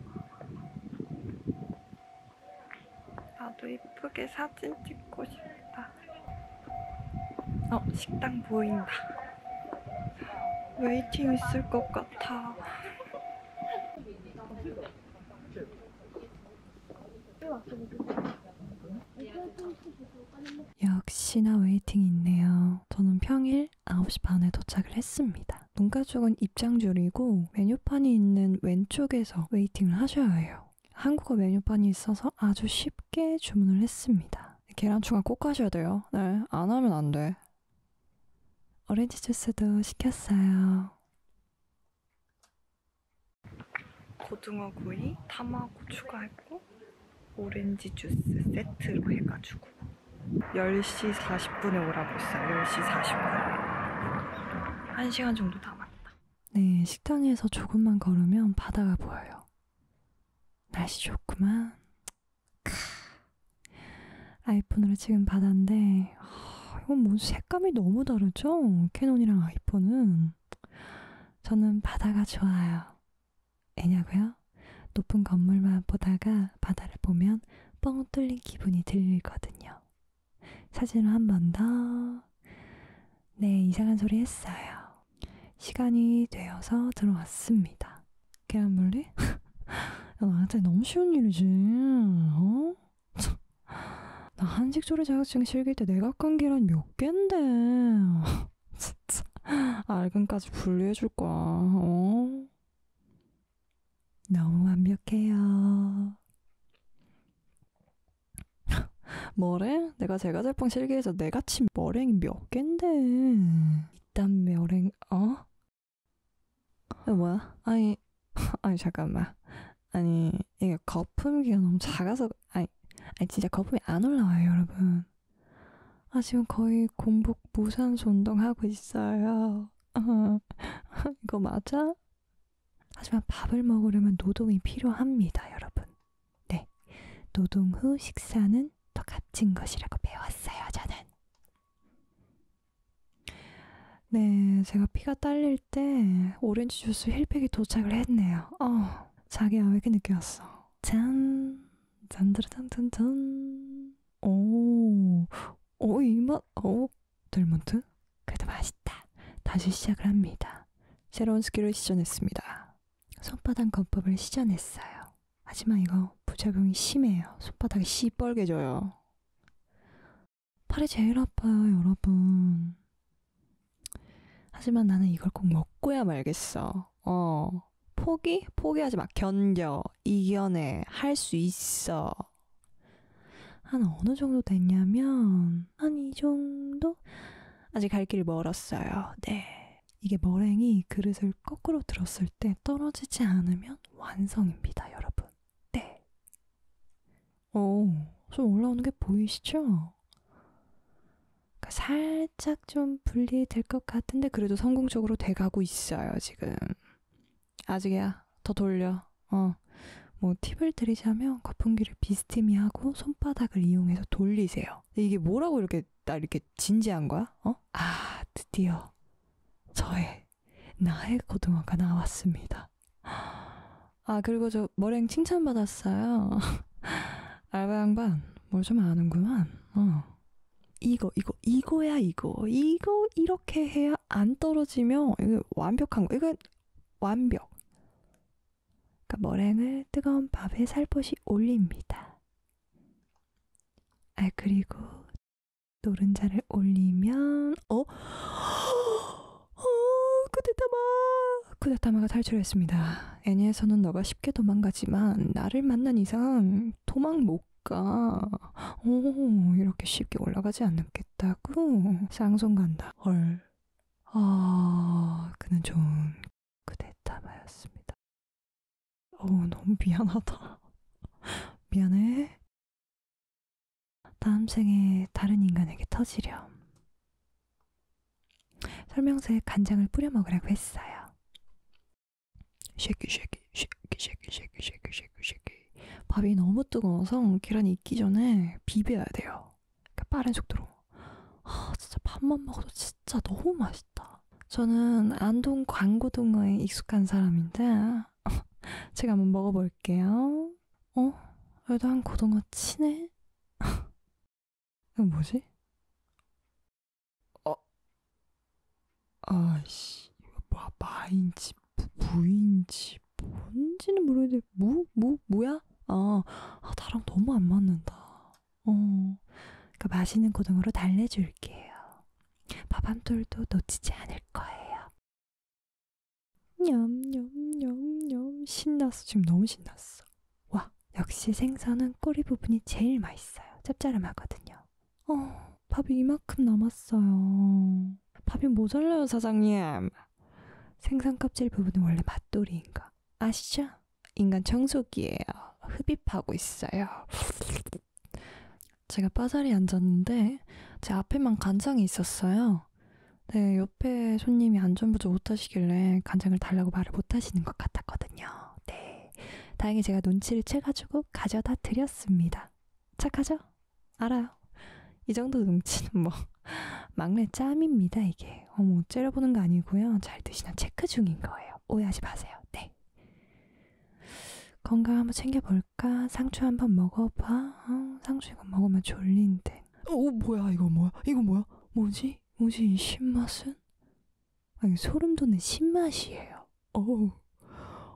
나도 이쁘게 사진 찍고 싶다. 어, 식당 보인다. waiting 있을 것 같아. 역시나 waiting이 있네요. 저는 평일 9시 반에 도착을 했습니다. 문가 쪽은 입장 줄이고 메뉴판이 있는 왼쪽에서 waiting을 하셔야 해요. 한국어 메뉴판이 있어서 아주 쉽게 주문을 했습니다. 계란 추가 꼭 하셔야 돼요. 네, 안 하면 안 돼. 오렌지 주스도 시켰어요. 고등어 구이, たまご 추가했고 오렌지 주스 세트로 해가지고 10시 40분에 오라고 했어요. 10시 40분에. 1시간 정도 남았다. 네, 식당에서 조금만 걸으면 바다가 보여요. 날씨 좋구만. 크. 아이폰으로 찍은 바다인데 아, 이건 뭐 색감이 너무 다르죠? 캐논이랑 아이폰은. 저는 바다가 좋아요. 왜냐고요? 높은 건물만 보다가 바다를 보면 뻥 뚫린 기분이 들거든요. 사진을 한번 더. 네, 이상한 소리 했어요. 시간이 되어서 들어왔습니다. 계란물리? 나한테 너무 쉬운 일이지. 어? 나 한식조리 자격증 실길 때 내각관 계란 몇 갠데. 진짜 알근까지 분리해줄 거야. 어? 너무 완벽해요. 뭐래? 내가 제과제빵 실기에서 내가 친 머랭이 몇 갠데. 이딴 머랭, 어? 어, 뭐야? 아니, 아니, 잠깐만. 아니, 이게 거품기가 너무 작아서, 아니, 아니, 진짜 거품이 안 올라와요, 여러분. 아, 지금 거의 공복 무산소 운동하고 있어요. 이거 맞아? 하지만 밥을 먹으려면 노동이 필요합니다, 여러분. 네. 노동 후 식사는 더 값진 것이라고 배웠어요, 저는. 네, 제가 피가 딸릴 때 오렌지 주스 힐팩이 도착을 했네요. 어, 자기야, 왜 이렇게 늦게 왔어? 짠, 짠드르짠짠짠. 오, 오, 이 맛, 오, 델몬트? 그래도 맛있다. 다시 시작을 합니다. 새로운 스킬을 시전했습니다. 손바닥 권법을 시전했어요. 하지만 이거 부작용이 심해요. 손바닥이 시뻘개져요. 팔이 제일 아파요, 여러분. 하지만 나는 이걸 꼭 먹고야 말겠어. 어. 포기? 포기하지 마. 견뎌. 이겨내. 할 수 있어. 한 어느 정도 됐냐면, 한 이 정도? 아직 갈 길이 멀었어요. 네. 이게 머랭이 그릇을 거꾸로 들었을 때 떨어지지 않으면 완성입니다, 여러분. 네. 오, 좀 올라오는 게 보이시죠? 그러니까 살짝 좀 분리될 것 같은데 그래도 성공적으로 돼가고 있어요, 지금. 아직이야. 더 돌려. 어. 뭐 팁을 드리자면 거품기를 비스듬히 하고 손바닥을 이용해서 돌리세요. 이게 뭐라고 이렇게 나 이렇게 진지한 거야? 어? 아, 드디어 저의 나의 고등어가 나왔습니다. 아, 그리고 저 머랭 칭찬받았어요. 알바 양반, 뭘 좀 아는구만. 어. 이거, 이거, 이거야, 이거. 이거, 이렇게 해야 안 떨어지면, 이거 완벽한 거. 이거 완벽. 그러니까 머랭을 뜨거운 밥에 살포시 올립니다. 아, 그리고 노른자를 올리면, 어? 어, 쿠데타마! 쿠데타마가 탈출했습니다. 애니에서는 너가 쉽게 도망가지만, 나를 만난 이상 도망 못 가. 오, 이렇게 쉽게 올라가지 않겠다고? 쌍송 간다. 헐. 아, 그는 좋은 구데타마였습니다. 어, 너무 미안하다. 미안해. 다음 생에 다른 인간에게 터지렴. 설명서에 간장을 뿌려 먹으라고 했어요. 쉐키 쉐키 쉐키 쉐키 쉐키 쉐키 쉐키 쉐키 밥이 너무 뜨거워서 계란이 익기 전에 비벼야 돼요. 그러니까 빠른 속도로. 아 진짜 밥만 먹어도 진짜 너무 맛있다. 저는 안동 광고동어에 익숙한 사람인데 제가 한번 먹어볼게요. 어? 여기도 한 고등어 치네? 이거 뭐지? 이거 뭐, 마인지, 부, 부인지, 뭔지는 모르겠는데, 무? 무? 뭐야? 아, 아, 나랑 너무 안 맞는다. 어, 그 맛있는 고등어로 달래줄게요. 밥한 톨도 놓치지 않을 거예요. 냠냠냠냠 신났어. 지금 너무 신났어. 와, 역시 생선은 꼬리 부분이 제일 맛있어요. 짭짤하거든요. 어, 밥이 이만큼 남았어요. 밥이 모자라요, 사장님. 생선 껍질 부분은 원래 맛돌이인 거 아시죠? 인간 청소기예요. 흡입하고 있어요. 제가 빠자리 앉았는데 제 앞에만 간장이 있었어요. 네, 옆에 손님이 안전부조 못하시길래 간장을 달라고 말을 못하시는 것 같았거든요. 네, 다행히 제가 눈치를 채가지고 가져다 드렸습니다. 착하죠? 알아요. 이 정도 눈치는 뭐 막내 짬입니다 이게. 어머 째려보는 거 아니고요. 잘 드시나 체크 중인 거예요. 오해하지 마세요. 네. 건강 한번 챙겨볼까? 상추 한번 먹어봐. 어, 상추 이거 먹으면 졸린데. 어 뭐야 이거 뭐야? 이거 뭐야? 뭐지? 뭐지 이 신맛은? 아니 소름 돋는 신맛이에요. 어우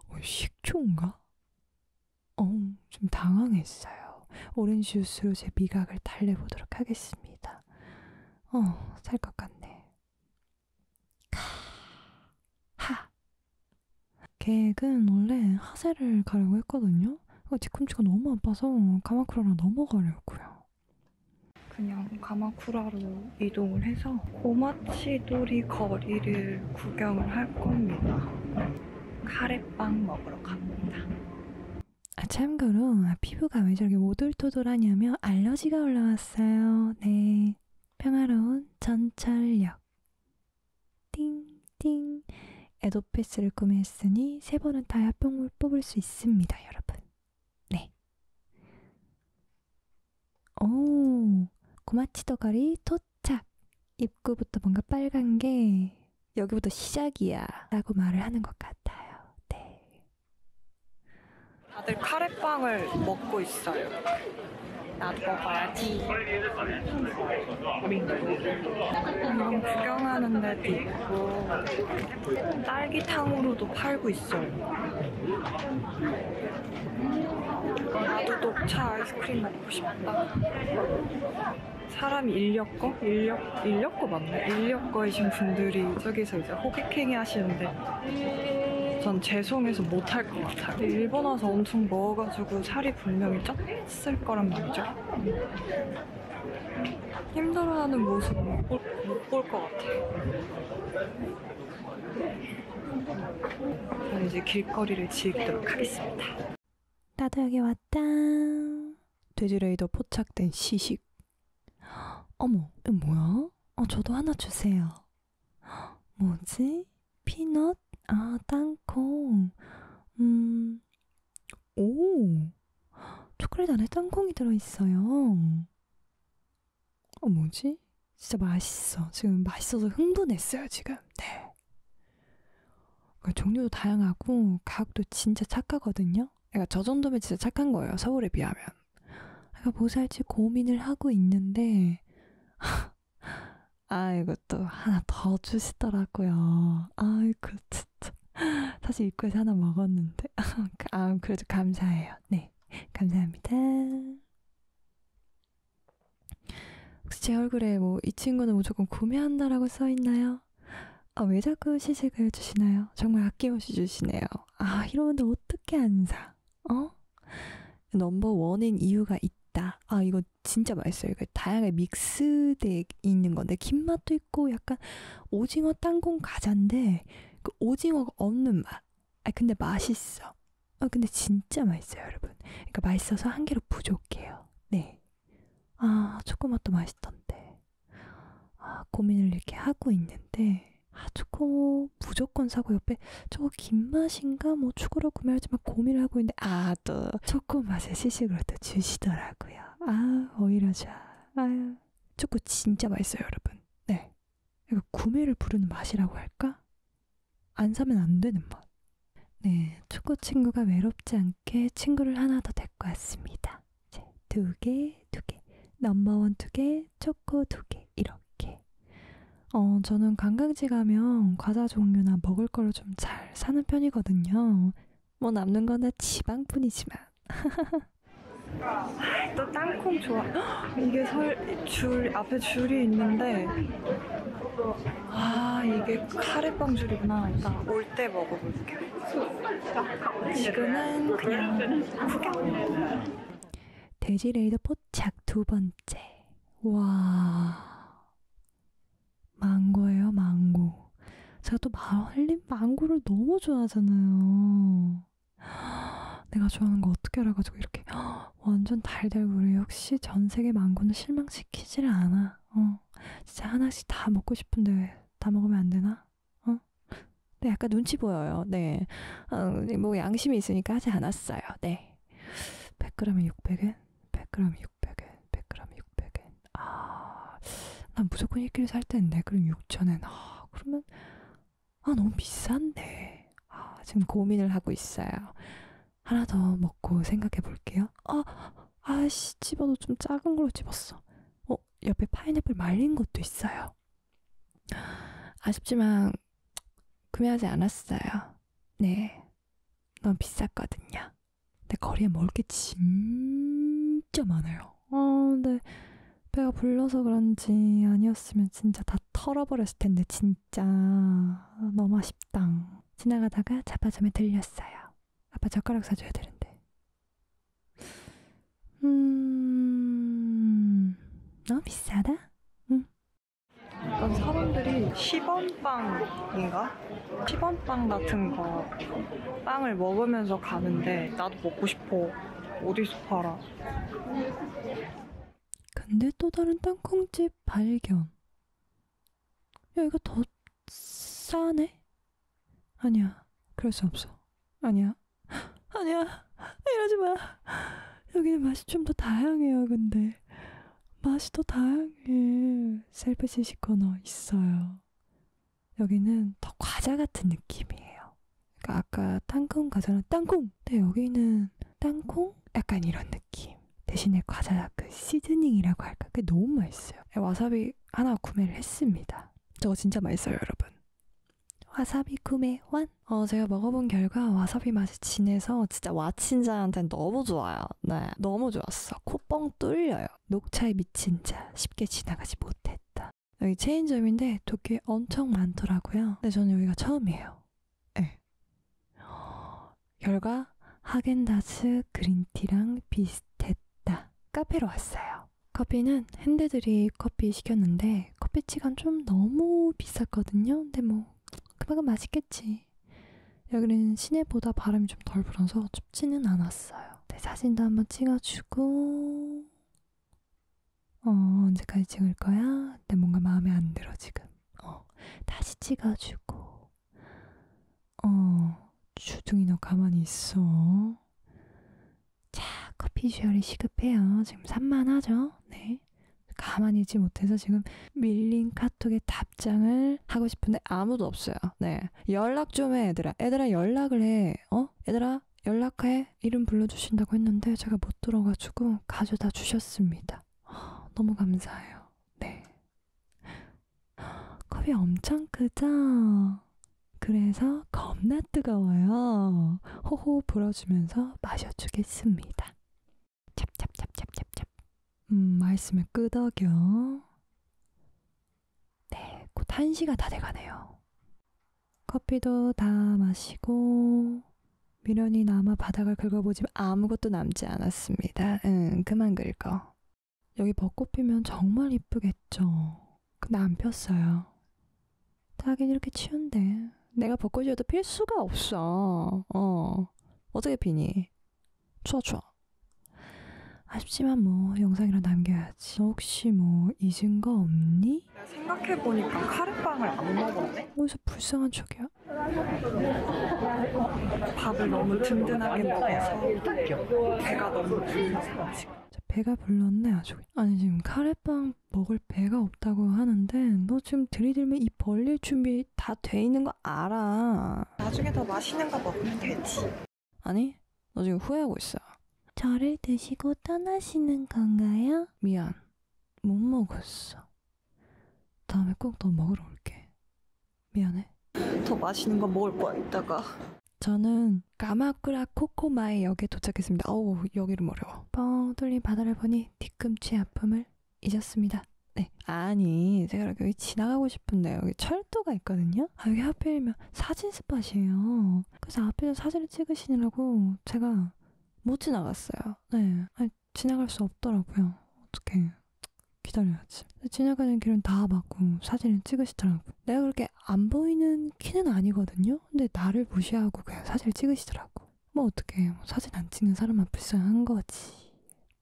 어, 식초인가? 좀 당황했어요. 오렌지 주스로 제 미각을 달래보도록 하겠습니다. 어, 살 것 같네. 하. 계획은 원래 하세를 가려고 했거든요. 어, 뒤꿈치가 너무 아파서 가마쿠라로 넘어가려고요. 그냥 가마쿠라로 이동을 해서 고마치도리 거리를 구경을 할 겁니다. 카레빵 먹으러 갑니다. 아, 참고로 아, 피부가 왜 저렇게 오돌토돌하냐면 알러지가 올라왔어요. 네. 평화로운 전철역. 띵띵. 에도패스를 구매했으니 세 번은 다 합병물 뽑을 수 있습니다, 여러분. 네. 오, 고마치도거리 도착. 입구부터 뭔가 빨간 게 여기부터 시작이야 라고 말을 하는 것 같아요. 네. 다들 카레빵을 먹고 있어요. 나도 먹어야지. 이런 구경하는 데도 있고 딸기탕으로도 팔고 있어요. 나도 녹차 아이스크림 먹고 싶다. 사람이 인력거? 인력, 인력거 맞네? 인력거이신 분들이 저기서 이제 호객행위 하시는데 전 죄송해서 못할 것 같아요. 일본 와서 엄청 먹어가지고 살이 분명히 쪘을 거란 말이죠. 힘들어하는 모습 못볼 것 같아요. 저는 이제 길거리를 즐기도록 하겠습니다. 나도 여기 왔다. 돼지레이더 포착된 시식. 어머, 이거 뭐야? 어, 저도 하나 주세요. 뭐지? 피넛? 아, 땅콩. 음, 오. 초콜릿 안에 땅콩이 들어있어요. 어, 뭐지? 진짜 맛있어. 지금 맛있어서 흥분했어요, 지금. 네. 그러니까 종류도 다양하고 가격도 진짜 착하거든요. 그러니까 저 정도면 진짜 착한 거예요. 서울에 비하면. 그러니까 뭐 살지 고민을 하고 있는데 아 이것도 하나 더 주시더라고요. 아이고 진짜. 사실 입구에서 하나 먹었는데 아 그래도 감사해요. 네 감사합니다. 혹시 제 얼굴에 뭐 이 친구는 무조건 구매한다라고 써 있나요? 아, 왜 자꾸 시식을 주시나요? 정말 아낌없이 주시네요. 아, 이러는데 어떻게 안 사? 어? 넘버 원인 이유가 있 다. 아, 이거 진짜 맛있어요. 이거 다양하게 믹스돼 있는 건데, 김맛도 있고, 약간 오징어 땅콩 과자인데, 그 오징어가 없는 맛. 아, 근데 맛있어. 아, 근데 진짜 맛있어요, 여러분. 그러니까 맛있어서 한 개로 부족해요. 네. 아, 초코맛도 맛있던데. 아, 고민을 이렇게 하고 있는데, 아, 저거 무조건 사고 옆에 저거 긴 맛인가 뭐 추가로 구매하지만 고민을 하고 있는데 아또 초코 맛의 시식으로 또 주시더라고요. 아 오히려 좋아. 아유 초코 진짜 맛있어요 여러분. 네. 이거 구매를 부르는 맛이라고 할까? 안 사면 안 되는 맛. 네, 초코 친구가 외롭지 않게 친구를 하나 더 데리고 왔습니다. 두 개, 두 개, 넘버원 두 개, 초코 두 개. 어, 저는 관광지 가면 과자 종류나 먹을 거를 좀 잘 사는 편이거든요. 뭐 남는 거는 지방뿐이지만. 또 땅콩 좋아. 이게 설, 줄, 앞에 줄이 있는데, 아, 이게 카레빵 줄이구나. 일단 올 때 먹어볼게요. 지금은 그냥 구경. 돼지 레이더 포착 두 번째. 와. 망고예요, 망고. 제가 또 마을린 망고를 너무 좋아하잖아요. 내가 좋아하는 거 어떻게 알아가지고 이렇게 완전 달달구리. 역시 전 세계 망고는 실망시키질 않아. 어, 진짜 하나씩 다 먹고 싶은데 다 먹으면 안 되나? 어? 네, 약간 눈치 보여요. 네, 어, 뭐 양심이 있으니까 하지 않았어요. 네, 100g에 600엔, 100g에 600엔, 100g에 600엔. 아. 난 무조건 1kg 살 텐데. 그럼 6천엔 아 그러면 아 너무 비싼데. 아 지금 고민을 하고 있어요. 하나 더 먹고 생각해 볼게요. 아 아씨 집어도 좀 작은 걸로 집었어. 어 옆에 파인애플 말린 것도 있어요. 아쉽지만 구매하지 않았어요. 네. 너무 비쌌거든요. 근데 거리에 먹을 게 진짜 많아요. 어, 근데 배가 불러서 그런지 아니었으면 진짜 다 털어버렸을 텐데 진짜 너무 아쉽다. 지나가다가 자파점에 들렸어요. 아빠 젓가락 사줘야 되는데. 음, 너무 비싸다? 약간 사람들이 10원 빵인가? 10원 빵 같은 거 빵을 먹으면서 가는데 나도 먹고 싶어. 어디서 팔아? 근데 또 다른 땅콩집 발견. 여기가 더 싸네? 아니야. 그럴 수 없어. 아니야. 아니야. 이러지 마. 여기는 맛이 좀 더 다양해요, 근데. 맛이 더 다양해. 셀프 지식 코너 있어요. 여기는 더 과자 같은 느낌이에요. 그러니까 아까 땅콩 과자는 땅콩! 근데 여기는 땅콩? 약간 이런 느낌. 대신에 과자 그 시즈닝이라고 할까? 그게 너무 맛있어요. 와사비 하나 구매를 했습니다. 저거 진짜 맛있어요, 여러분. 와사비 구매 완. 어, 제가 먹어본 결과 와사비 맛이 진해서 진짜 와친자한테는 너무 좋아요. 네, 너무 좋았어. 코뻥 뚫려요. 녹차에 미친 자, 쉽게 지나가지 못했다. 여기 체인점인데 도쿄에 엄청 많더라고요. 근데 저는 여기가 처음이에요. 네. 결과 하겐다즈 그린티랑 비슷했다. 카페로 왔어요. 커피는 핸드드립 커피 시켰는데 커피치가 좀 너무 비쌌거든요. 근데 뭐 그만큼 맛있겠지. 여기는 시내보다 바람이 좀 덜 불어서 춥지는 않았어요. 내 사진도 한번 찍어주고 어 언제까지 찍을 거야? 근데 뭔가 마음에 안 들어 지금. 어 다시 찍어주고 어 주둥이 너 가만히 있어. 자 커피 쉐어리 시급해요. 지금 산만하죠? 네. 가만히 있지 못해서 지금 밀린 카톡에 답장을 하고 싶은데 아무도 없어요. 네. 연락 좀 해, 얘들아. 얘들아, 연락을 해. 어? 얘들아, 연락해. 이름 불러주신다고 했는데 제가 못 들어가지고 가져다 주셨습니다. 아, 너무 감사해요. 네. 컵이 엄청 크죠? 그래서 겁나 뜨거워요. 호호 불어주면서 마셔주겠습니다. 찹찹찹찹찹찹. 음, 맛있으면 끄덕여. 네, 곧 1시가 다 돼가네요. 커피도 다 마시고, 미련이 남아 바닥을 긁어보지만 아무것도 남지 않았습니다. 응, 그만 긁어. 여기 벚꽃 피면 정말 이쁘겠죠. 근데 안 폈어요. 하긴 이렇게 추운데. 내가 벚꽃이어도 필 수가 없어. 어. 어떻게 피니? 추워, 추워. 아쉽지만 뭐 영상이라 남겨야지. 너 혹시 뭐 잊은 거 없니? 생각해보니까 카레빵을 안 먹었네? 어디서 불쌍한 척이야? 밥을 너무 든든하게 먹어서 배가 너무 불러서 지금. 배가 불렀네 아주. 아니 지금 카레빵 먹을 배가 없다고 하는데 너 지금 들이들면 이 벌릴 준비 다 돼 있는 거 알아. 나중에 더 맛있는 거 먹으면 되지. 아니 너 지금 후회하고 있어. 저를 드시고 떠나시는 건가요? 미안 못 먹었어. 다음에 꼭 너 먹으러 올게. 미안해. 더 맛있는 거 먹을 거야, 이따가. 저는 까마쿠라 코코마의 역에 도착했습니다. 어우, 여기 이름 어려워. 뻥 뚫린 바다를 보니 뒤꿈치 아픔을 잊었습니다. 네. 아니, 제가 여기 지나가고 싶은데 여기 철도가 있거든요? 아, 여기 하필이면 사진 스팟이에요. 그래서 앞에서 사진을 찍으시느라고 제가 못 지나갔어요. 네. 아니, 지나갈 수 없더라고요. 어떡해. 기다려야지. 지나가는 길은 다 막고 사진을 찍으시더라고. 내가 그렇게 안 보이는 키는 아니거든요. 근데 나를 무시하고 그냥 사진을 찍으시더라고. 뭐 어떡해. 뭐 사진 안 찍는 사람만 불쌍한 거지.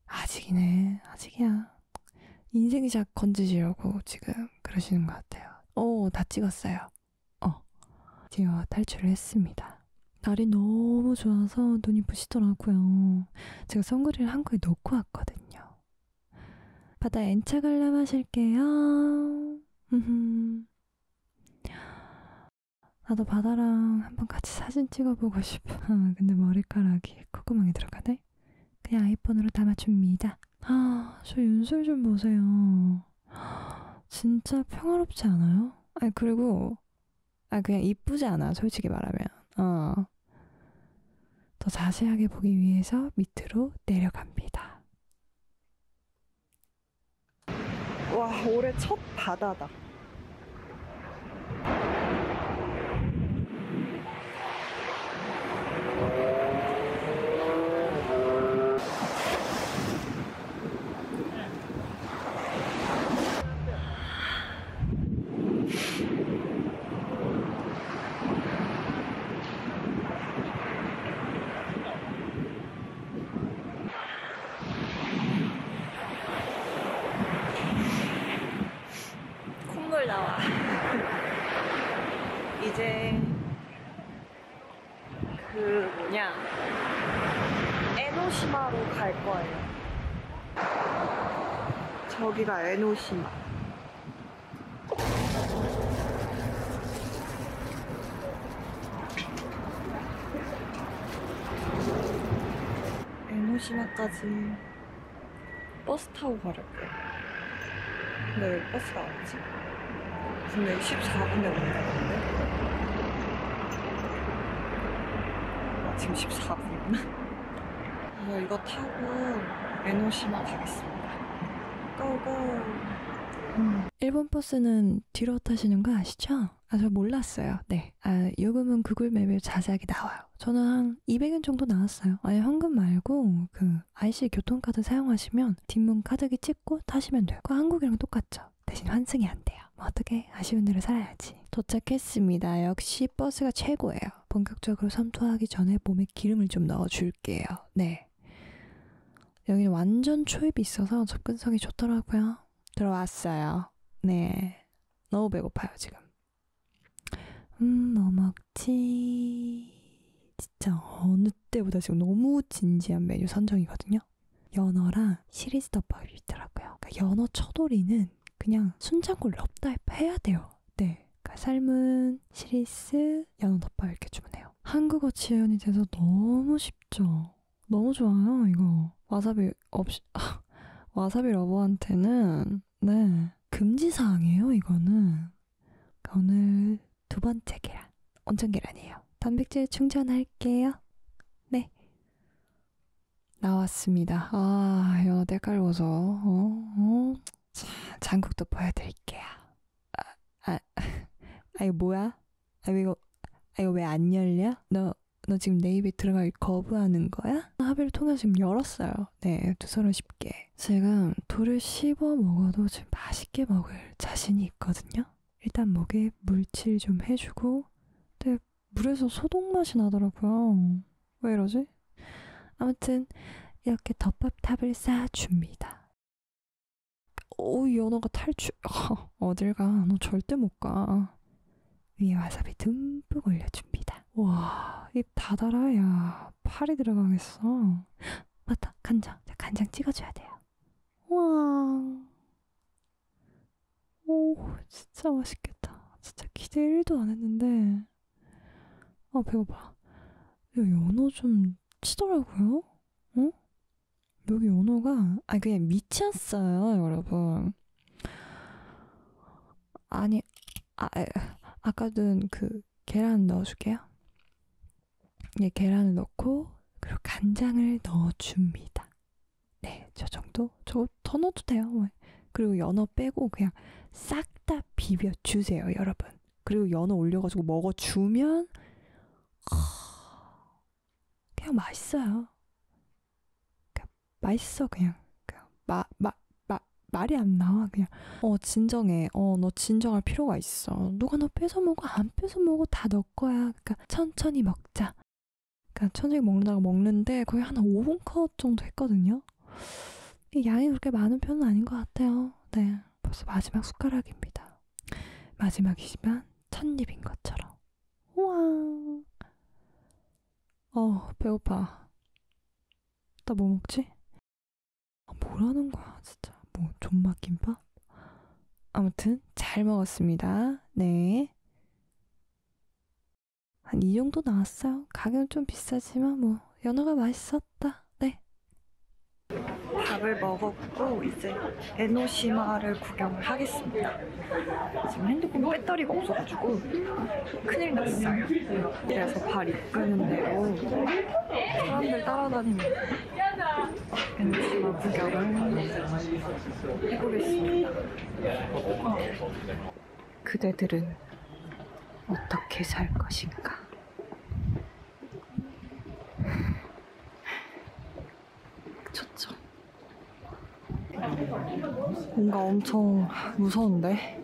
아직이네. 아직이야. 인생샷 건지시려고 지금 그러시는 것 같아요. 오, 다 찍었어요. 어. 드디어 탈출을 했습니다. 날이 너무 좋아서 눈이 부시더라고요. 제가 선글을 한국에 놓고 왔거든요. 바다 엔차 관람 하실게요. 나도 바다랑 한번 같이 사진 찍어보고 싶어. 근데 머리카락이 콧구멍에 들어가네? 그냥 아이폰으로 담아줍니다. 아, 저 윤술 좀 보세요. 진짜 평화롭지 않아요? 아니, 그리고, 아, 그냥 이쁘지 않아, 솔직히 말하면. 어. 더 자세하게 보기 위해서 밑으로 내려갑니다. 와 올해 첫 바다다. 콧물 나와. 이제 그 뭐냐 에노시마로 갈 거예요. 에노시마. 에노시마까지 버스 타고 가려고요. 근데 왜 버스가 안 오지? 분명히 14분에 온다는데? 아, 지금 14분이구나. 저 이거 타고 에노시마 가겠습니다. 일본 버스는 뒤로 타시는 거 아시죠? 아, 저 몰랐어요. 네. 아, 요금은 구글 맵에 자세하게 나와요. 저는 한 200엔 정도 나왔어요. 아예 현금 말고 그 IC 교통카드 사용하시면 뒷문 카드기 찍고 타시면 돼요. 그거 한국이랑 똑같죠. 대신 환승이 안 돼요. 뭐 어떻게 아쉬운 대로 살아야지. 도착했습니다. 역시 버스가 최고예요. 본격적으로 섬투하기 전에 몸에 기름을 좀 넣어줄게요. 네. 여기는 완전 초입이 있어서 접근성이 좋더라고요. 들어왔어요. 네. 너무 배고파요, 지금. 음, 뭐 먹지? 진짜 어느 때보다 지금 너무 진지한 메뉴 선정이거든요. 연어랑 시리즈 덮밥이 있더라고요. 그러니까 연어 처돌이는 그냥 순창골 럽다이프 해야 돼요. 네. 그러니까 삶은 시리즈 연어 덮밥 이렇게 주문해요. 한국어 지원이 돼서 너무 쉽죠. 너무 좋아요, 이거. 와사비 없이, 와사비 러버한테는, 네. 금지사항이에요, 이거는. 오늘 두 번째 계란. 온천 계란이에요. 단백질 충전할게요. 네. 나왔습니다. 아, 연어 때깔워서, 어, 어. 자, 장국도 보여드릴게요. 아, 아, 아, 이거 뭐야? 아, 이거, 아, 이거 왜 안 열려? 너, 너 지금 내 입에 들어갈 거부하는 거야? 합의를 통해서 지금 열었어요. 네, 두 손으로 쉽게. 지금 돌을 씹어 먹어도 지금 맛있게 먹을 자신이 있거든요. 일단 목에 물칠 좀 해주고, 근데 물에서 소독 맛이 나더라고요. 왜 이러지? 아무튼 이렇게 덮밥탑을 쌓아줍니다. 오, 이 연어가 탈출. 어딜 가? 너 절대 못 가. 위에 와사비 듬뿍 올려줍니다. 와, 입 다 달아. 야, 팔이 들어가겠어. 맞다, 간장. 자, 간장 찍어줘야 돼요. 와. 오, 진짜 맛있겠다. 진짜 기대 1도 안 했는데. 아, 배고파. 여기 연어 좀 치더라고요. 어? 여기 연어가, 아니, 그냥 미쳤어요, 여러분. 아니, 아, 에, 아까 둔그 계란 넣어줄게요. 예, 계란을 넣고 그리고 간장을 넣어줍니다. 네, 저 정도? 저더 넣어도 돼요. 뭐. 그리고 연어 빼고 그냥 싹 다 비벼주세요, 여러분. 그리고 연어 올려가지고 먹어주면 그냥 맛있어요. 그냥 맛있어, 그냥. 그냥 마, 마, 마, 말이 안 나와, 그냥. 어, 진정해. 어, 너 진정할 필요가 있어. 누가 너 뺏어 먹어? 안 뺏어 먹어? 다 너 거야. 그러니까 천천히 먹자. 그러니까 천천히 먹는다고 먹는데 거의 한 5분 컷 정도 했거든요. 양이 그렇게 많은 편은 아닌 것 같아요. 네. 벌써 마지막 숟가락입니다. 마지막이지만 첫 입인 것처럼. 우와. 어, 배고파. 나 뭐 먹지? 아, 뭐라는 거야, 진짜. 뭐, 존맛김밥? 아무튼, 잘 먹었습니다. 네. 한 이 정도 나왔어요. 가격은 좀 비싸지만, 뭐, 연어가 맛있었다. 네. 다 밥을 먹었고 이제 에노시마를 구경을 하겠습니다. 지금 핸드폰 배터리가 없어가지고 큰일 났어요. 그래서 발 이끄는 대로 사람들 따라다니면 에노시마 구경을 해보겠습니다. 그대들은 어떻게 살 것인가? 좋죠. 뭔가 엄청 무서운데?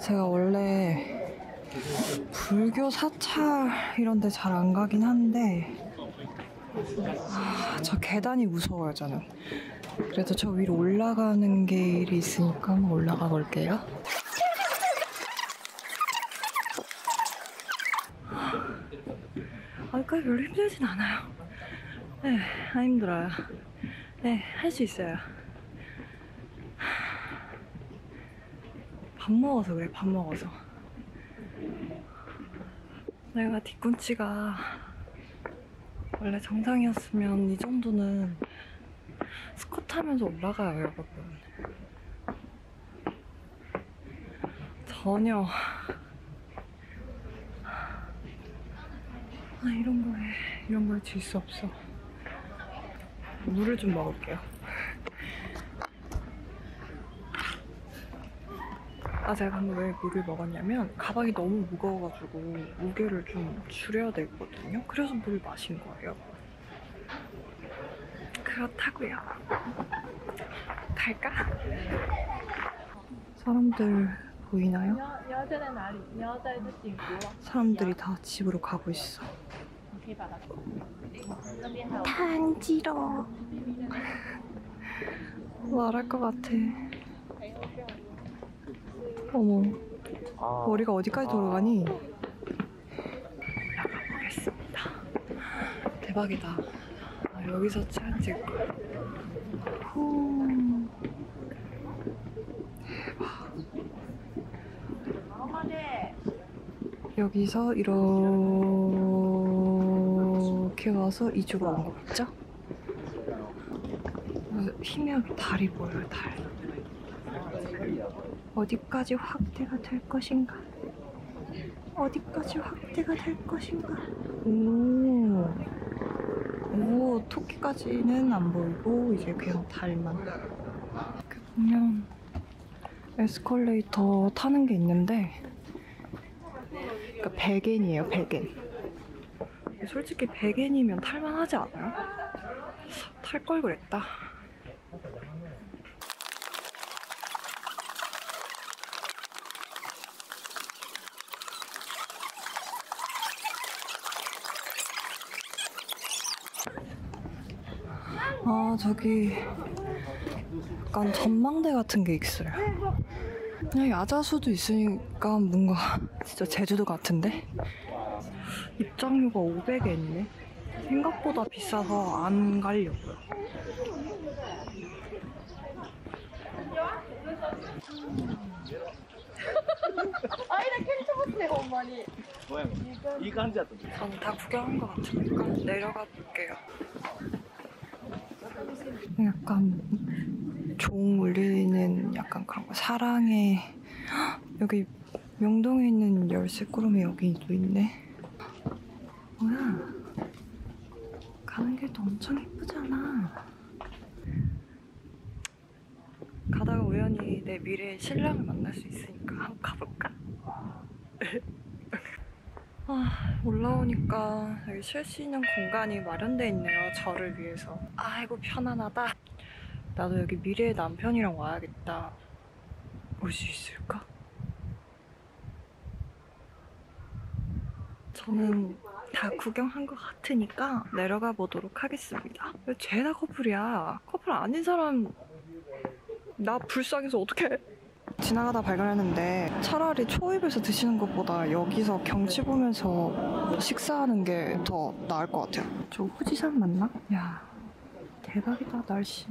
제가 원래 불교 사찰 이런 데 잘 안 가긴 한데, 아, 저 계단이 무서워요, 저는. 그래도 저 위로 올라가는 길이 있으니까 한번 올라가 볼게요. 아, 그까 별로 힘들진 않아요. 네, 안 힘들어요. 네, 할 수 있어요. 밥 먹어서 그래, 밥 먹어서. 내가 뒤꿈치가 원래 정상이었으면 이 정도는 스쿼트 하면서 올라가요, 여러분. 전혀. 아, 이런 거에, 이런 거에 질 수 없어. 물을 좀 먹을게요. 아, 제가 방금 왜 물을 먹었냐면, 가방이 너무 무거워가지고, 무게를 좀 줄여야 되거든요. 그래서 물을 마신 거예요. 그렇다고요. 갈까? 사람들 보이나요? 사람들이 다 집으로 가고 있어. 단지러. 뭐 말할 것 같아. 어머. 머리가 어디까지 돌아가니? 나가보겠습니다. 대박이다. 아, 여기서 사진 찍고. 여기서 이렇게 와서 이쪽으로 온 거겠죠? 어, 희미하게 달이 보여요, 달. 어디까지 확대가 될 것인가? 어디까지 확대가 될 것인가? 오, 오, 토끼까지는 안 보이고, 이제 그냥 달만. 이렇게 보면, 에스컬레이터 타는 게 있는데, 그러니까 100엔이에요, 100엔. 솔직히 100엔이면 탈만하지 않아요? 탈 걸 그랬다. 아, 저기 약간 전망대 같은 게 있어요. 그냥 야자수도 있으니까 뭔가 진짜 제주도 같은데? 입장료가 500엔이네. 생각보다 비싸서 안 가려고요. 아이나 괜찮았네, 엄마니. 뭐야, 이 감자도. 저는 다 구경한 것 같으니까 내려가 볼게요. 약간 종 울리는 약간 그런 거. 사랑의 헉, 여기 명동에 있는 열쇠 구름이 여기도 있네. 뭐야? 가는 길도 엄청 예쁘잖아. 가다가 우연히 내 미래의 신랑을 만날 수 있으니까 한번 가볼까? 아, 올라오니까 여기 쉴 수 있는 공간이 마련돼 있네요. 저를 위해서. 아이고 편안하다. 나도 여기 미래의 남편이랑 와야겠다. 올 수 있을까? 저는 다 구경한 것 같으니까 내려가 보도록 하겠습니다. 왜 죄다 커플이야? 커플 아닌 사람 나 불쌍해서 어떡해? 지나가다 발견했는데 차라리 초입에서 드시는 것보다 여기서 경치 보면서 식사하는 게 더 나을 것 같아요. 저 후지산 맞나? 야 대박이다 날씨.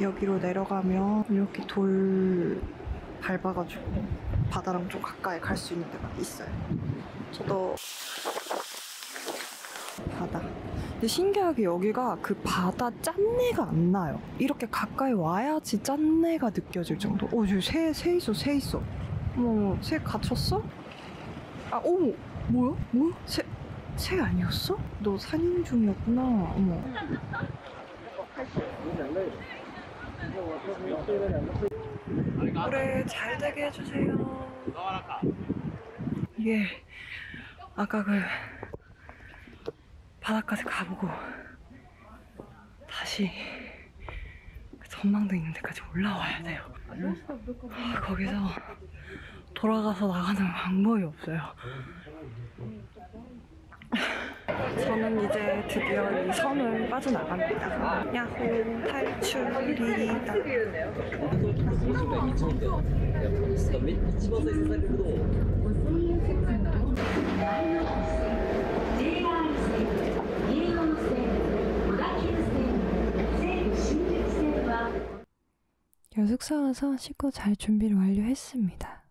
여기로 내려가면 이렇게 돌 밟아가지고 바다랑 좀 가까이 갈 수 있는 데가 있어요. 저도 바다. 근데 신기하게 여기가 그 바다 짠내가 안 나요. 이렇게 가까이 와야지 짠내가 느껴질 정도. 어, 저기 새, 새 있어, 새 있어. 어머, 새 갇혔어? 아, 어머, 뭐야? 뭐야? 새, 새 아니었어? 너 산인 중이었구나. 어머. 올해 잘 되게 해주세요. 이게 아까 그 바닷가에 가보고 다시 그 전망대 있는 데까지 올라와야 돼요. 아, 거기서 돌아가서 나가는 방법이 없어요. 저는 이제 드디어 이 섬을 빠져나갑니다. 야호 탈출이다. 숙소 와서 씻고 잘 준비를 완료했습니다.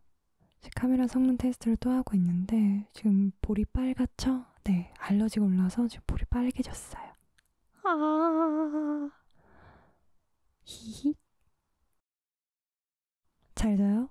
카메라 성능 테스트를 또 하고 있는데 지금 볼이 빨갛죠? 네, 알러지가 올라서 지금 볼이 빨개졌어요. 아, 히히. 잘 자요?